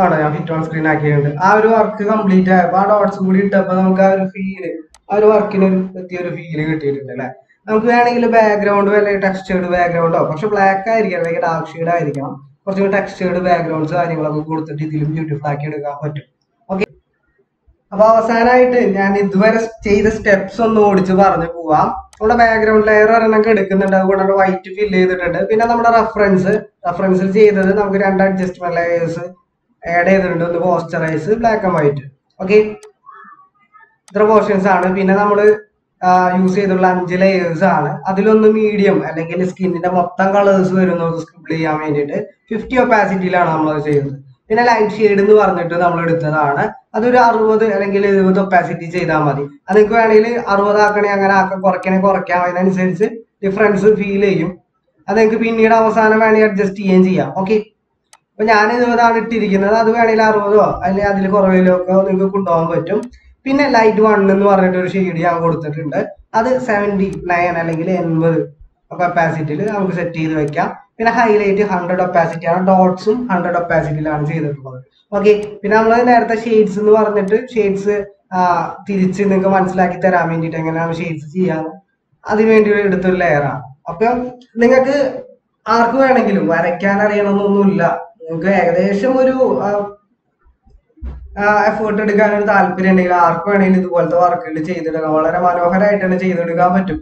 ആണോ ഞാൻ ഫിറ്റ് ഓൺ സ്ക്രീൻ ആക്കിയിട്ടുണ്ട്. ആ ഒരു വർക്ക് കംപ്ലീറ്റ് ആയപ്പോൾ ആ ഡോട്ട്സ് കൂടി ഇട്ടപ്പോൾ നമുക്ക് ആ ഒരു ഫീൽ ആ ഒരു വർക്കിന് ഒരു പ്രത്യേക ഫീൽ കിട്ടിയിട്ടുണ്ട് അല്ലേ? നമുക്ക് വേണമെങ്കിൽ ബാക്ക്ഗ്രൗണ്ട് വല്ല ടെക്സ്റ്റേർഡ് ബാക്ക്ഗ്രൗണ്ടോ പക്ഷെ ബ്ലാക്ക് ആയിരിക്കണം അല്ലെങ്കിൽ ഡാർക്ക് ഷെയ്ഡ് ആയിരിക്കണം. കുറച്ചുകൂടി ടെക്സ്റ്റേർഡ് ബാക്ക്ഗ്രൗണ്ട്സ് കാര്യങ്ങളൊക്കെ കൊടുത്തിട്ട് ഇതിലും ബ്യൂട്ടിഫുൾ ആക്കി എടുക്കാൻ പറ്റും. ഓക്കെ. അപ്പൊ അവസാനമായിട്ട് ഞാൻ ഇതുവരെ ചെയ്ത സ്റ്റെപ്സ് ഒന്ന് ഓടിച്ച് പറഞ്ഞു പോവാം. നമ്മുടെ ബാക്ക്ഗ്രൗണ്ട് ലെയർ ഒരെണ്ണം എടുക്കുന്നുണ്ട്. അതുകൊണ്ട് വൈറ്റ് ഫില്ല് ചെയ്തിട്ടുണ്ട്. പിന്നെ നമ്മുടെ റെഫറൻസ് റെഫറൻസിൽ ചെയ്തത് നമുക്ക് രണ്ട് അഡ്ജസ്റ്റ്മെന്റ് ലെയേഴ്സ് ആഡ് ചെയ്തിട്ടുണ്ട്. ഒന്ന് posterize black and white okay? ഇത്ര പോർഷൻസ് ആണ്. പിന്നെ നമ്മൾ യൂസ് ചെയ്തിട്ടുള്ള അഞ്ച് ലെയേഴ്സ് ആണ്. അതിലൊന്ന് മീഡിയം അല്ലെങ്കിൽ സ്കിന്നിന്റെ മൊത്തം കളേഴ്സ് വരുന്നത് സ്ക്രിബിൾ ചെയ്യാൻ വേണ്ടിയിട്ട് ഫിഫ്റ്റി ഒപ്പാസിറ്റിയിലാണ് നമ്മൾ ചെയ്തത് പിന്നെ ലൈറ്റ് ഷെയ്ഡ് എന്ന് പറഞ്ഞിട്ട് നമ്മൾ എടുത്തതാണ്. അതൊരു അറുപത് അല്ലെങ്കിൽ എഴുപത് ഒപ്പാസിറ്റി ചെയ്താൽ മതി. അത് നിങ്ങൾക്ക് വേണമെങ്കിൽ അറുപതാക്കണേ അങ്ങനെ ആക്കാം കുറയ്ക്കണേ കുറയ്ക്കാം. അതിനനുസരിച്ച് ഡിഫറൻസ് ഫീൽ ചെയ്യും. അത് നിങ്ങൾക്ക് പിന്നീട് അവസാനം വേണമെങ്കിൽ അഡ്ജസ്റ്റ് ചെയ്യുകയും ചെയ്യാം. ഓക്കെ അപ്പൊ ഞാൻ ഇരുപതാണ് ഇട്ടിരിക്കുന്നത്. അത് വേണമെങ്കിൽ അറുപതോ അല്ലെങ്കിൽ അതിൽ കുറവിലോ ഒക്കെ നിങ്ങൾക്ക് കൊണ്ടുപോകാൻ പറ്റും. പിന്നെ ലൈറ്റ് വൺ എന്ന് പറഞ്ഞിട്ട് ഒരു ഷെയ്ഡ് ഞാൻ കൊടുത്തിട്ടുണ്ട്. അത് സെവന്റി നയൻ അല്ലെങ്കിൽ എൺപത് കപ്പാസിറ്റിയിൽ നമുക്ക് സെറ്റ് ചെയ്ത് വെക്കാം. പിന്നെ ഹൈലൈറ്റ് ഹൺഡ്രഡ് ഒപ്പാസിറ്റി ആണ്. ഡോട്ട്സും ഹൺഡ്രഡ് ഒപ്പാസിറ്റിയിലാണ് ചെയ്തിട്ടുള്ളത്. ഓക്കെ പിന്നെ നമ്മൾ നേരത്തെ ഷെയ്ഡ്സ് എന്ന് പറഞ്ഞിട്ട് ഷെയ്ഡ്സ് തിരിച്ച് നിങ്ങൾക്ക് മനസ്സിലാക്കി തരാൻ വേണ്ടിയിട്ട് എങ്ങനെയാണ് ഷെയ്ഡ്സ് ചെയ്യാന്ന് അതിന് വേണ്ടി എടുത്തൊരു ലെയറാണ് അപ്പൊ നിങ്ങൾക്ക് ആർക്ക് വേണമെങ്കിലും വരയ്ക്കാൻ അറിയണമെന്നൊന്നുമില്ല. നിങ്ങൾക്ക് ഏകദേശം ഒരു എഫേർട്ട് എടുക്കാൻ ഒരു താല്പര്യം ഉണ്ടെങ്കിൽ ആർക്ക് വേണമെങ്കിലും ഇതുപോലത്തെ വർക്കുകൾ ചെയ്തെടുക്കാം വളരെ മനോഹരമായിട്ട് തന്നെ ചെയ്തെടുക്കാൻ പറ്റും.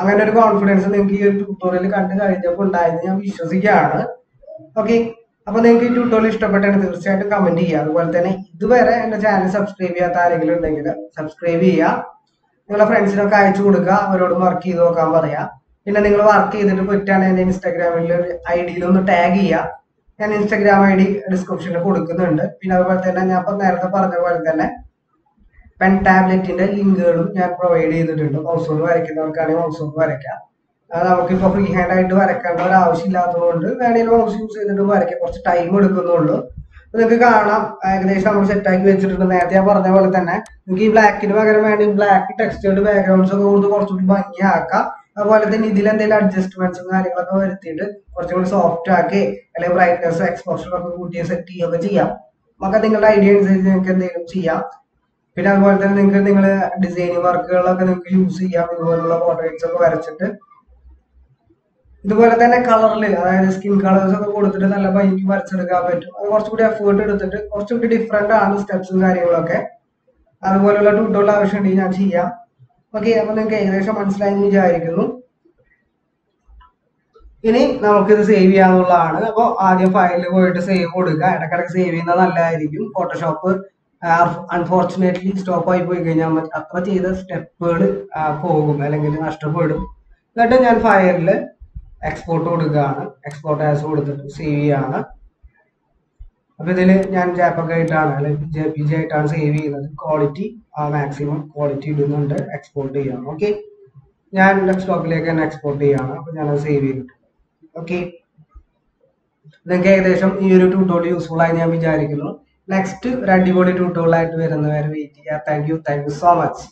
അങ്ങനെ ഒരു കോൺഫിഡൻസ് നിങ്ങൾക്ക് ഈ ഒരു ട്യൂട്ടോറിയൽ കണ്ടു കഴിഞ്ഞപ്പോൾ ഉണ്ടായെന്ന് ഞാൻ വിശ്വസിക്കുകയാണ്. ഓക്കെ അപ്പൊ നിങ്ങൾക്ക് ഈ ട്യൂട്ടോറിയൽ ഇഷ്ടപ്പെട്ടാണ് തീർച്ചയായിട്ടും കമന്റ് ചെയ്യുക. അതുപോലെ തന്നെ ഇതുവരെ എന്റെ ചാനൽ സബ്സ്ക്രൈബ് ചെയ്യാത്ത ആരെങ്കിലും ഉണ്ടെങ്കിൽ സബ്സ്ക്രൈബ് ചെയ്യുക. നിങ്ങളെ ഫ്രണ്ട്സിനൊക്കെ അയച്ചു കൊടുക്കുക. അവരോട് വർക്ക് ചെയ്ത് നോക്കാൻ പറയാ. പിന്നെ നിങ്ങൾ വർക്ക് ചെയ്തിട്ട് പറ്റുകയാണെങ്കിൽ എന്റെ ഇൻസ്റ്റാഗ്രാമിൽ ഐ ഡിയിൽ ഒന്ന് ടാഗ് ചെയ്യുക. ഞാൻ ഇൻസ്റ്റാഗ്രാം ഐ ഡി ഡിസ്ക്രിപ്ഷനിൽ കൊടുക്കുന്നുണ്ട്. പിന്നെ അതുപോലെ തന്നെ ഞാൻ നേരത്തെ പറഞ്ഞ പോലെ തന്നെ പെൻ ടാബ്ലറ്റിന്റെ ലിങ്കുകളും ഞാൻ പ്രൊവൈഡ് ചെയ്തിട്ടുണ്ട്. മൗസ് വരയ്ക്കുന്നവർക്കാണെങ്കിൽ കൊണ്ട് വരയ്ക്കാം അത് നമുക്കിപ്പോ ഫ്രീ ഹാൻഡ് ആയിട്ട് വരക്കേണ്ട ഒരു ആവശ്യമില്ലാത്തതുകൊണ്ട് വേണമെങ്കിൽ മൗസ് യൂസ് ചെയ്തിട്ട് വരയ്ക്കാം. കുറച്ച് ടൈം എടുക്കുന്നുള്ളൂ. നിങ്ങൾക്ക് കാണാം. ഏകദേശം നമ്മൾ സെറ്റ് ആക്കി വെച്ചിട്ടുണ്ട്. നേരത്തെ ഞാൻ പറഞ്ഞ പോലെ തന്നെ നിങ്ങൾക്ക് ഈ ബ്ലാക്കിന് പകരം വേണമെങ്കിൽ ബ്ലാക്ക് ടെക്സ്റ്റേർഡ് ബാക്ക്ഗ്രൗണ്ട്സ് ഒക്കെ കൊടുത്ത് കുറച്ചുകൂടി ഭംഗിയാക്കാം. അതുപോലെ തന്നെ ഇതിൽ എന്തെങ്കിലും അഡ്ജസ്റ്റ്മെന്റ്സും കാര്യങ്ങളൊക്കെ വരുത്തിയിട്ട് കുറച്ചും കൂടി സോഫ്റ്റ് ആക്കി അല്ലെങ്കിൽ ബ്രൈറ്റ്നസ് എക്സ്പോഷർ ഒക്കെ കൂട്ടി സെറ്റ് ചെയ്യുകയൊക്കെ ചെയ്യാം. നമുക്ക് നിങ്ങളുടെ ഐഡിയ അനുസരിച്ച് നിങ്ങൾക്ക് എന്തെങ്കിലും ചെയ്യാം. പിന്നെ അതുപോലെ തന്നെ നിങ്ങൾക്ക് നിങ്ങൾ ഡിസൈനിങ് വർക്കുകളൊക്കെ നിങ്ങൾക്ക് യൂസ് ചെയ്യാം. ഇതുപോലുള്ള പോർട്രേറ്റ്സ് ഒക്കെ വരച്ചിട്ട്. ഇതുപോലെ തന്നെ കളറിൽ അതായത് സ്കിൻ കളേഴ്സ് ഒക്കെ കൊടുത്തിട്ട് നല്ല ബൈക്ക് വരച്ചെടുക്കാൻ പറ്റും. അത് കുറച്ചുകൂടി എഫേർട്ട് എടുത്തിട്ട് കുറച്ചുകൂടി ഡിഫറെന്റ് ആണ് സ്റ്റെപ്സും കാര്യങ്ങളൊക്കെ. അതുപോലുള്ള ട്യൂട്ടോറിയൽ ആവശ്യമുണ്ടെങ്കിൽ ഞാൻ ചെയ്യാം. ഓക്കെ അപ്പൊ നിങ്ങൾക്ക് ഏകദേശം മനസ്സിലായെന്ന് വിചാരിക്കുന്നു. ഇനി നമുക്കിത് സേവ് ചെയ്യാന്നുള്ളതാണ്. അപ്പോൾ ആദ്യം ഫയലിൽ പോയിട്ട് സേവ് കൊടുക്കുക. ഇടക്കിടക്ക് സേവ് ചെയ്യുന്നത് നല്ലതായിരിക്കും. ഫോട്ടോഷോപ്പ് അൺഫോർച്ചുനേറ്റ്ലി സ്റ്റോപ്പ് ആയി പോയി കഴിഞ്ഞാൽ അപ്പൊ ചെയ്ത സ്റ്റെപ്പുകൾ പോകും. അല്ലെങ്കിൽ നഷ്ടപ്പെടും. എന്നിട്ട് ഞാൻ ഫയറിൽ എക്സ്പോർട്ട് കൊടുക്കുകയാണ്. എക്സ്പോർട്ട് ആസ് കൊടുത്തിട്ട് സേവ് ചെയ്യാണ് അപ്പൊ ഇതിൽ ഞാൻ ജാപ്പൊക്കെ ആയിട്ടാണ് അല്ലെങ്കിൽ ജെ പി ജി ആയിട്ടാണ് സേവ് ചെയ്യുന്നത്. ക്വാളിറ്റി മാക്സിമം ക്വാളിറ്റി ഇടുന്നുണ്ട്. എക്സ്പോർട്ട് ചെയ്യണം ഓക്കെ ഞാൻ ഡെസ്ക്ടോപ്പിലേക്ക് തന്നെ എക്സ്പോർട്ട് ചെയ്യാണ് അപ്പൊ ഞാൻ അത് സേവ് ചെയ്തിട്ടുണ്ട് ഓക്കെ നിങ്ങൾക്ക് ഏകദേശം ഈ ഒരു ട്യൂട്ടോറിയൽ യൂസ്ഫുൾ ആയി ഞാൻ വിചാരിക്കുന്നു. നെക്സ്റ്റ് ഒരു അടിപൊളി ട്യൂട്ടോറിയൽ ആയിട്ട് വരുന്നവരെ വെയിറ്റ് ചെയ്യാം. Thank you thank you so much